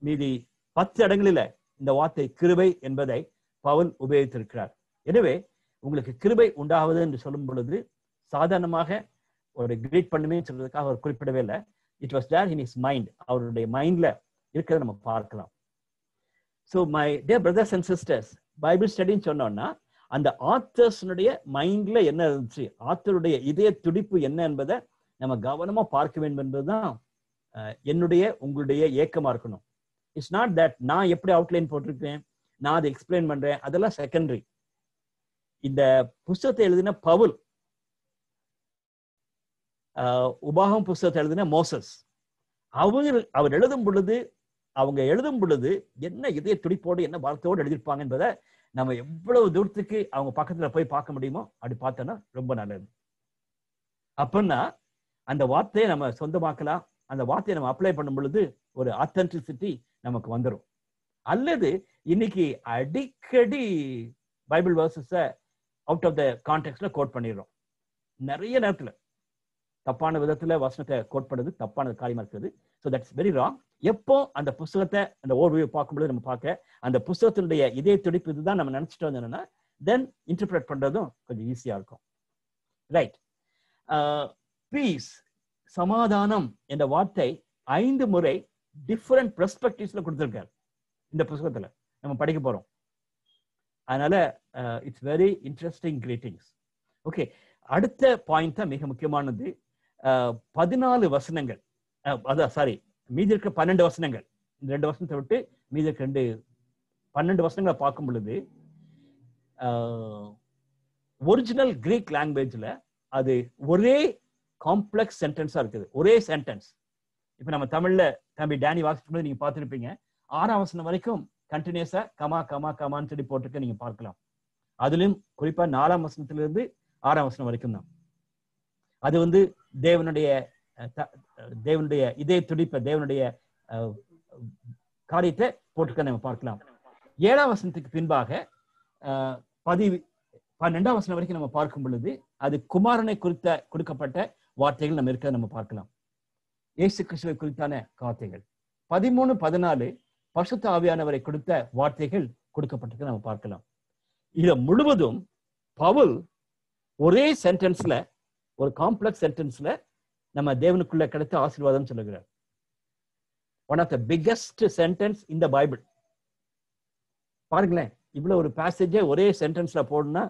மீதி பத்து இடங்களில இந்த வார்த்தை கிருபை என்பதை பவன் உபயோகித்திருக்கிறார் எனவே உங்களுக்கு கிருபை உண்டாவது என்று சொல்லும் பொழுது சாதாரணமாக ஒரு கிரீட் பண்ணுமே சொல்றதுக்காக அவர் குறிப்பிடவே இல்லை it was there in his mind அவருடைய மைண்ட்ல இருக்கிறத நம்ம பார்க்கலாம் so my dear brothers and sisters Bible ஸ்டடின்னு சொன்னோம்னா அந்த ஆத்தர்ஸ்னுடைய மைண்ட்ல என்ன இருந்துச்சு ஆத்தருடைய இதய துடிப்பு என்ன என்பதை நம்ம கவனமா பார்க்க வேண்டும் என்பதுதான் என்னுடைய உங்களுடைய ஏக்கமா இருக்கணும் இட்ஸ் நாட் தட் நான் எப்படி அவுட்லைன் போட்டிருக்கேன் நான் அதை எக்ஸ்பிளைன் பண்றேன் அதெல்லாம் செகண்டரி இந்த புஸ்தகத்தை எழுதின பவுல் உபாகம் புஸ்தகத்தை எழுதின மோசஸ் அவங்க அவர் எழுதும் பொழுது அவங்க எழுதும் பொழுது என்ன இதய துடிப்போடு என்ன வார்த்தையோடு எழுதியிருப்பாங்க என்பதை நம்ம எவ்வளவு தூரத்துக்கு அவங்க பக்கத்துல போய் பார்க்க முடியுமோ அப்படி பார்த்தோன்னா ரொம்ப நல்லது அப்படின்னா அந்த வார்த்தையை நம்ம சொந்தமாக்கலாம் அந்த வார்த்தையை நம்ம அப்ளை பண்ணும் பொழுது ஒரு ஆத்தென்டிசிட்டி நமக்கு வந்துடும் அல்லது இன்னைக்கு அடிக்கடி Bible verses out of the கான்டெக்ட்ல கோட் பண்ணிடுறோம் நிறைய நேரத்தில் தப்பான விதத்துல வசனத்தை கோட் பண்ணுறது தப்பானது காரியமா இருக்குது ஸோ தட்ஸ் வெரி ராங் எப்போ அந்த புஸ்தகத்தை அந்த ஓர்வியை பார்க்கும்போது நம்ம பார்க்க அந்த புஸ்தகத்தினுடைய இதய துடிப்பு இதுதான் நம்ம நினைச்சிட்டு வந்தோம்னா தென் இன்டர்பிரேட் பண்றதும் கொஞ்சம் ஈஸியா இருக்கும் ரைட் பீஸ் uh, சமாதானம் என்ற வார்த்தை ஐந்து முறை டிஃப்ரெண்ட் பெர்ஸ்பெக்டிவ்ஸ்ல கொடுத்துருக்காரு இந்த புஸ்தகத்துல நம்ம படிக்க போறோம் அதனால it's very interesting greetings okay அடுத்த பாயிண்ட் தான் மிக முக்கியமானது பதினாலு வசனங்கள் அதான் சாரி மீதி இருக்க பன்னெண்டு வசனங்கள் இந்த ரெண்டு வசனத்தை விட்டு மீதி இருக்க ரெண்டு பன்னெண்டு வசனங்களை பார்க்கும் பொழுது ஒரிஜினல் கிரீக் லாங்குவேஜில் அது ஒரே காம்ப்ளெக்ஸ் சென்டென்ஸாக இருக்குது ஒரே சென்டென்ஸ் இப்போ நம்ம தமிழில் தம்பி டேனி வாசிக்கும் போது நீங்கள் பார்த்துருப்பீங்க ஆறாம் வசனம் வரைக்கும் கண்டினியூஸா கமா கமா கமான்னு சொல்லி போட்டிருக்க நீங்க பார்க்கலாம் அதுலயும் குறிப்பா நாலாம் வசனத்திலிருந்து ஆறாம் வசனம் வரைக்கும் தான் அது வந்து தேவனுடைய தேவனுடைய இதய துடிப்ப தேவனுடைய காரியத்தை போட்டிருக்க நம்ம பார்க்கலாம் ஏழாம் வசனத்துக்கு பின்பாக பதி பன்னெண்டாம் வசனம் வரைக்கும் நம்ம பார்க்கும் பொழுது அது குமாரனை குறித்த கொடுக்கப்பட்ட வார்த்தைகள் நம்ம இருக்க நம்ம பார்க்கலாம் இயேசு கிறிஸ்துவை குறித்தான வார்த்தைகள் பதிமூணு பதினாலு பசுத்த ஆவியானவரை கொடுத்த வார்த்தைகள் கொடுக்கப்பட்டிருக்கு நம்ம பார்க்கலாம் இதை முழுவதும் பவுல் ஒரே சென்டென்ஸ்ல ஒரு காம்ப்ளெக்ஸ் சென்டென்ஸ்ல நம்ம தேவனுக்குள்ள கிடைத்த ஆசீர்வாதம் சொல்லுகிறார் one of the biggest sentence இந்த பைபிள் பாருங்களேன் இவ்வளவு ஒரு பேசேஜே ஒரே சென்டென்ஸ்ல போடணும்னா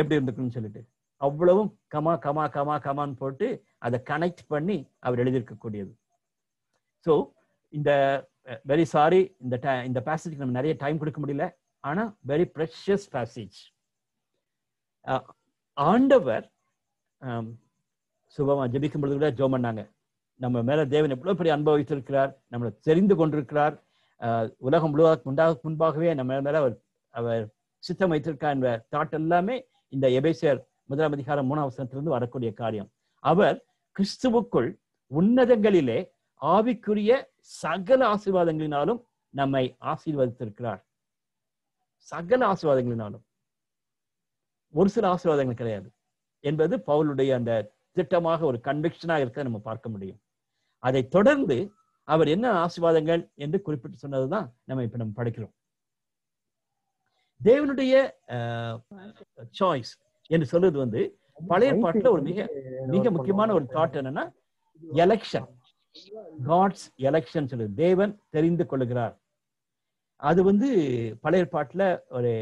எப்படி இருந்துக்கணும்னு சொல்லிட்டு அவ்வளவும் கமா கமா கமா கமான்னு போட்டு அதை கனெக்ட் பண்ணி அவர் எழுதியிருக்கக்கூடியது ஸோ இந்த வெரி eh, சாரி இந்த இந்த பேசேஜ்க்கு நம்ம நிறைய டைம் கொடுக்க முடியல ஆனா வெரி ப்ரெஷியஸ் பேசேஜ் ஆண்டவர் சுபமா ஜபிக்கும் பொழுது கூட ஜோம் பண்ணாங்க நம்ம மேல தேவன் எவ்வளவு பெரிய அனுபவித்து இருக்கிறார் நம்மளை தெரிந்து கொண்டிருக்கிறார் உலகம் முழுவதற்கு உண்டாக முன்பாகவே நம்ம மேல அவர் அவர் சித்தம் வைத்திருக்கார் என்ற தாட் எல்லாமே இந்த எபேசியர் முதலாம் அதிகாரம் மூணாம் வரக்கூடிய காரியம் அவர் கிறிஸ்துவுக்குள் உன்னதங்களிலே ஆவிக்குரிய சகல ஆசீர்வாதங்களினாலும் நம்மை ஆசீர்வதித்திருக்கிறார் சகல ஆசீர்வாதங்களினாலும் ஒரு சில ஆசீர்வாதங்கள் கிடையாது என்பது பவுலுடைய அந்த திட்டமாக ஒரு கன்விக்ஷனாக இருக்க நம்ம பார்க்க முடியும் அதை தொடர்ந்து அவர் என்ன ஆசீர்வாதங்கள் என்று குறிப்பிட்டு சொன்னதுதான் நம்ம இப்ப நம்ம படிக்கிறோம் தேவனுடைய சாய்ஸ் என்று சொல்றது வந்து பழைய பாட்டுல ஒரு மிக மிக முக்கியமான ஒரு தாட் என்னன்னா எலெக்ஷன் காட்ஸ் எலெக்ஷன் சொல்லு தேவன் தெரிந்து கொள்கிறார் அது வந்து பழைய பாட்டில் ஒரு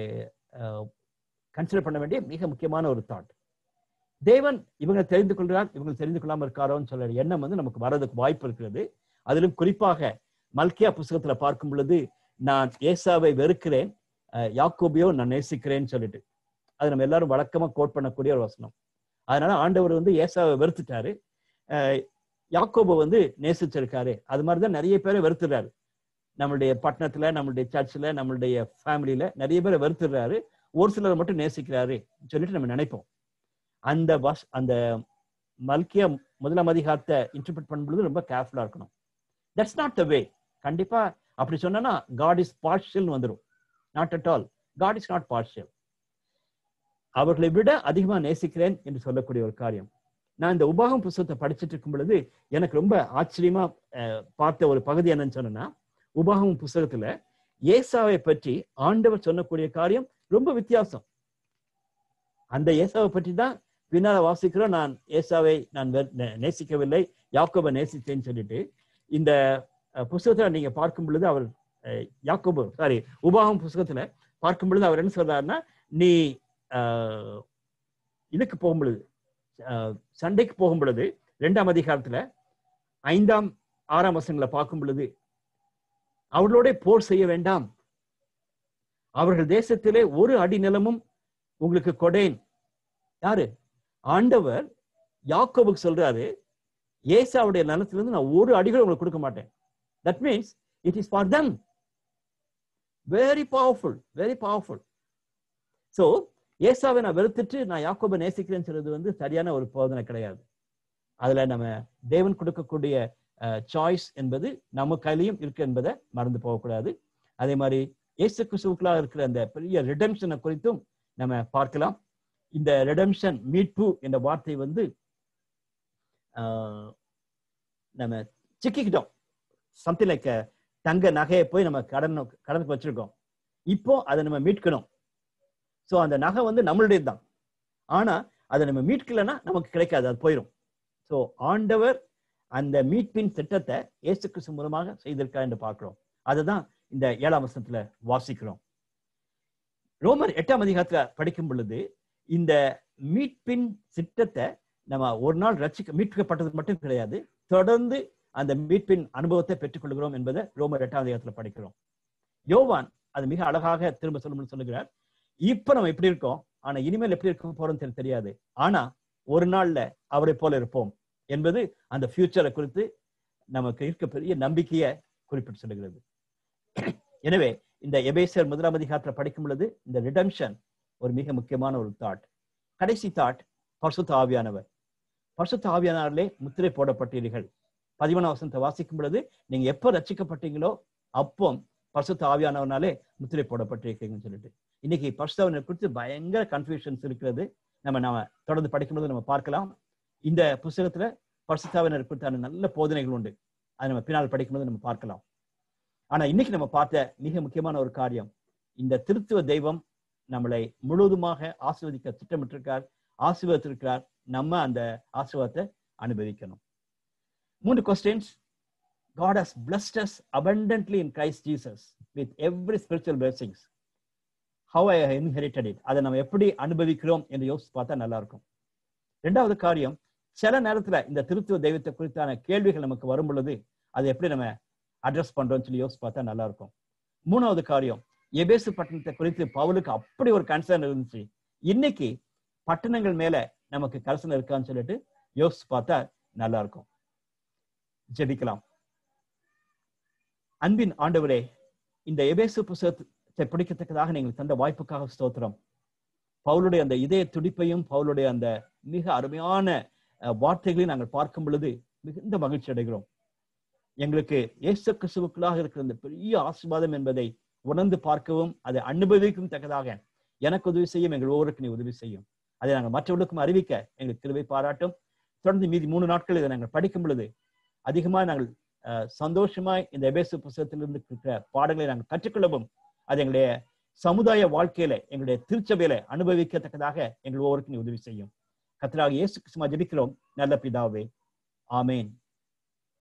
கன்சிடர் பண்ண வேண்டிய மிக முக்கியமான ஒரு தாட் தேவன் இவங்க தெரிந்து கொள்கிறார் இவங்க தெரிந்து கொள்ளாமல் இருக்காரோன்னு சொல்ற எண்ணம் வந்து நமக்கு வர்றதுக்கு வாய்ப்பு இருக்கிறது அதிலும் குறிப்பாக மல்கியா புஸ்தகத்துல பார்க்கும் பொழுது நான் ஏசாவை வெறுக்கிறேன் யாக்கோபியோ நான் நேசிக்கிறேன்னு சொல்லிட்டு அது நம்ம எல்லாரும் வழக்கமா கோட் பண்ணக்கூடிய ஒரு வசனம் அதனால ஆண்டவர் வந்து ஏசாவை வெறுத்துட்டாரு யாக்கோபு வந்து நேசிச்சிருக்காரு அது மாதிரிதான் நிறைய பேரை வெறுத்துறாரு நம்மளுடைய பட்டணத்துல நம்மளுடைய சர்ச்சில் நம்மளுடைய ஃபேமிலியில நிறைய பேரை வெறுத்துடுறாரு ஒரு சிலர் மட்டும் நேசிக்கிறாரு சொல்லிட்டு நம்ம நினைப்போம் அந்த வஷ் அந்த மல்கிய முதலாம் அதிகாரத்தை இன்டர்பிரட் பண்ணும்போது ரொம்ப கேர்ஃபுல்லா இருக்கணும் தட்ஸ் நாட் த வே கண்டிப்பா அப்படி சொன்னா காட் இஸ் பார்ஷியல் வந்துடும் not at all God is not partial அவர்களை விட அதிகமா நேசிக்கிறேன் என்று சொல்லக்கூடிய ஒரு காரியம் நான் இந்த உபாகம் புஸ்தகத்தை படிச்சுட்டு இருக்கும் பொழுது எனக்கு ரொம்ப ஆச்சரியமா பார்த்த ஒரு பகுதி என்னன்னு சொன்னேன்னா உபாகம் புஸ்தகத்துல ஏசாவை பற்றி ஆண்டவர் சொல்லக்கூடிய காரியம் ரொம்ப வித்தியாசம் அந்த ஏசாவை பற்றி தான் பின்னால வாசிக்கிறோம் நான் ஏசாவை நான் நேசிக்கவில்லை யாக்கோபை நேசித்தேன்னு சொல்லிட்டு இந்த புஸ்தகத்துல நீங்க பார்க்கும் பொழுது அவர் யாக்கோபு சாரி உபாகம் புஸ்தகத்துல பார்க்கும் பொழுது அவர் என்ன சொல்றாருன்னா நீ இதுக்கு போகும்பொழுது சண்டைக்கு போகும் பொழுது ரெண்டாம் அதிகாரத்துல ஐந்தாம் ஆறாம் வசங்களை பார்க்கும் பொழுது அவர்களோட போர் செய்ய வேண்டாம் அவர்கள் தேசத்திலே ஒரு அடி நிலமும் உங்களுக்கு கொடேன் யாரு ஆண்டவர் யாக்கோவுக்கு சொல்றாரு ஏசாவுடைய நிலத்திலிருந்து நான் ஒரு அடிகள் உங்களுக்கு கொடுக்க மாட்டேன் that means it is for them very powerful very powerful so ஏசாவை நான் வெறுத்துட்டு நான் யாக்கோபை நேசிக்கிறேன்னு சொல்றது வந்து சரியான ஒரு போதனை கிடையாது அதுல நம்ம தேவன் கொடுக்கக்கூடிய சாய்ஸ் என்பது நம்ம கையிலையும் இருக்கு என்பதை மறந்து போகக்கூடாது அதே மாதிரி ஏசு கிறிஸ்துக்குள்ளா இருக்கிற அந்த பெரிய ரிடம்ஷனை குறித்தும் நம்ம பார்க்கலாம் இந்த ரிடம்ஷன் மீட்பு என்ற வார்த்தை வந்து நம்ம சிக்கிக்கிட்டோம் சம்திங் லைக் தங்க நகையை போய் நம்ம கடன் கடனுக்கு வச்சிருக்கோம் இப்போ அதை நம்ம மீட்கணும் ஸோ அந்த நகை வந்து நம்மளுடையது தான் ஆனா அதை நம்ம மீட்கலைன்னா நமக்கு கிடைக்காது அது போயிடும் ஸோ ஆண்டவர் அந்த மீட்பின் திட்டத்தை ஏசு கிறிஸ்து மூலமாக செய்திருக்கா என்று பார்க்கிறோம் அதுதான் இந்த ஏழாம் வசனத்துல வாசிக்கிறோம் ரோமர் எட்டாம் அதிகாரத்துல படிக்கும் பொழுது இந்த மீட்பின் திட்டத்தை நம்ம ஒரு நாள் ரசிக்க மீட்கப்பட்டது மட்டும் கிடையாது தொடர்ந்து அந்த மீட்பின் அனுபவத்தை பெற்றுக்கொள்கிறோம் என்பதை ரோமர் எட்டாம் அதிகாரத்துல படிக்கிறோம் யோவான் அது மிக அழகாக திரும்ப சொல்லணும்னு சொல்லுகிறார் இப்ப நம்ம எப்படி இருக்கோம் ஆனா இனிமேல் எப்படி இருக்க போறோம்னு தெரியாது ஆனா ஒரு நாள்ல அவரை போல இருப்போம் என்பது அந்த ஃபியூச்சரை குறித்து நமக்கு இருக்க பெரிய நம்பிக்கையை குறிப்பிட்டு சொல்லுகிறது எனவே இந்த எபேசர் முதலாம் அதிகாரத்தில் படிக்கும் பொழுது இந்த ரிடம்ஷன் ஒரு மிக முக்கியமான ஒரு தாட் கடைசி தாட் பர்சுத்த ஆவியானவர் பர்சுத்த ஆவியானவர்களே முத்திரை போடப்பட்டீர்கள் பதிமூணாம் வசனத்தை வாசிக்கும் பொழுது நீங்க எப்போ ரச்சிக்கப்பட்டீங்களோ அப்போ பரிசுத்த ஆவியானவனாலே முத்திரை போடப்பட்டிருக்கீங்கன்னு சொல்லிட்டு இன்னைக்கு பரிசுத்தவனை குறித்து பயங்கர கன்ஃபியூஷன்ஸ் இருக்கிறது நம்ம நம்ம தொடர்ந்து படிக்கும்போது நம்ம பார்க்கலாம் இந்த புஸ்தகத்துல பரிசுத்தாவினர் குறித்தான நல்ல போதனைகள் உண்டு அதை நம்ம பின்னால் படிக்கும்போது நம்ம பார்க்கலாம் ஆனா இன்னைக்கு நம்ம பார்த்த மிக முக்கியமான ஒரு காரியம் இந்த திருத்துவ தெய்வம் நம்மளை முழுவதுமாக ஆசிர்வதிக்க திட்டமிட்டிருக்கார் ஆசீர்வதித்திருக்கிறார் நம்ம அந்த ஆசீர்வாதத்தை அனுபவிக்கணும் மூன்று questions God has blessed us abundantly in Christ Jesus with every spiritual blessings. How I inherited it அதை நம்ம எப்படி அனுபவிக்கிறோம் என்று யோசிச்சு பார்த்தா நல்லா இருக்கும் ரெண்டாவது காரியம் சில நேரத்தில் இந்த திருத்துவ தெய்வத்தை குறித்தான கேள்விகள் நமக்கு வரும் பொழுது அதை எப்படி நம்ம அட்ரஸ் பண்ணுறோம்னு சொல்லி யோசிச்சு பார்த்தா நல்லா இருக்கும் மூணாவது காரியம் எபேசு பட்டணத்தை குறித்து பவுலுக்கு அப்படி ஒரு கன்சர்ன் இருந்துச்சு இன்னைக்கு பட்டணங்கள் மேலே நமக்கு கன்சர்ன் இருக்கான்னு சொல்லிட்டு யோசிச்சு பார்த்தா நல்லா இருக்கும் ஜெபிக்கலாம் அன்பின் ஆண்டவரே இந்த எபேசு புசத்தை பிடிக்கத்தக்கதாக நீங்கள் தந்த வாய்ப்புக்காக ஸ்தோத்திரம் பவுளுடைய அந்த இதய துடிப்பையும் பவுளுடைய அந்த மிக அருமையான வார்த்தைகளையும் நாங்கள் பார்க்கும் பொழுது மிகுந்த மகிழ்ச்சி அடைகிறோம் எங்களுக்கு ஏசு கிறிஸ்துவுக்குள்ளாக இருக்கிற அந்த பெரிய ஆசிர்வாதம் என்பதை உணர்ந்து பார்க்கவும் அதை அனுபவிக்கும் தக்கதாக எனக்கு உதவி செய்யும் எங்கள் ஒவ்வொருக்கு நீ உதவி செய்யும் அதை நாங்கள் மற்றவர்களுக்கும் அறிவிக்க எங்களுக்கு கிருவை பாராட்டும் தொடர்ந்து மீதி மூணு நாட்கள் இதை நாங்கள் படிக்கும் பொழுது அதிகமாக நாங்கள் சந்தோஷமாய் இந்த எபேசு புத்தகத்திலிருந்து இருக்கிற பாடங்களை நாங்கள் கற்றுக்கொள்ளவும் அது எங்களுடைய சமுதாய வாழ்க்கையில எங்களுடைய திருச்சபையில அனுபவிக்கத்தக்கதாக எங்கள் ஒவ்வொருக்கும் உதவி செய்யும் கத்திராக இயேசு கிருஷ்ணமா ஜபிக்கிறோம் நல்ல பிதாவே ஆமேன்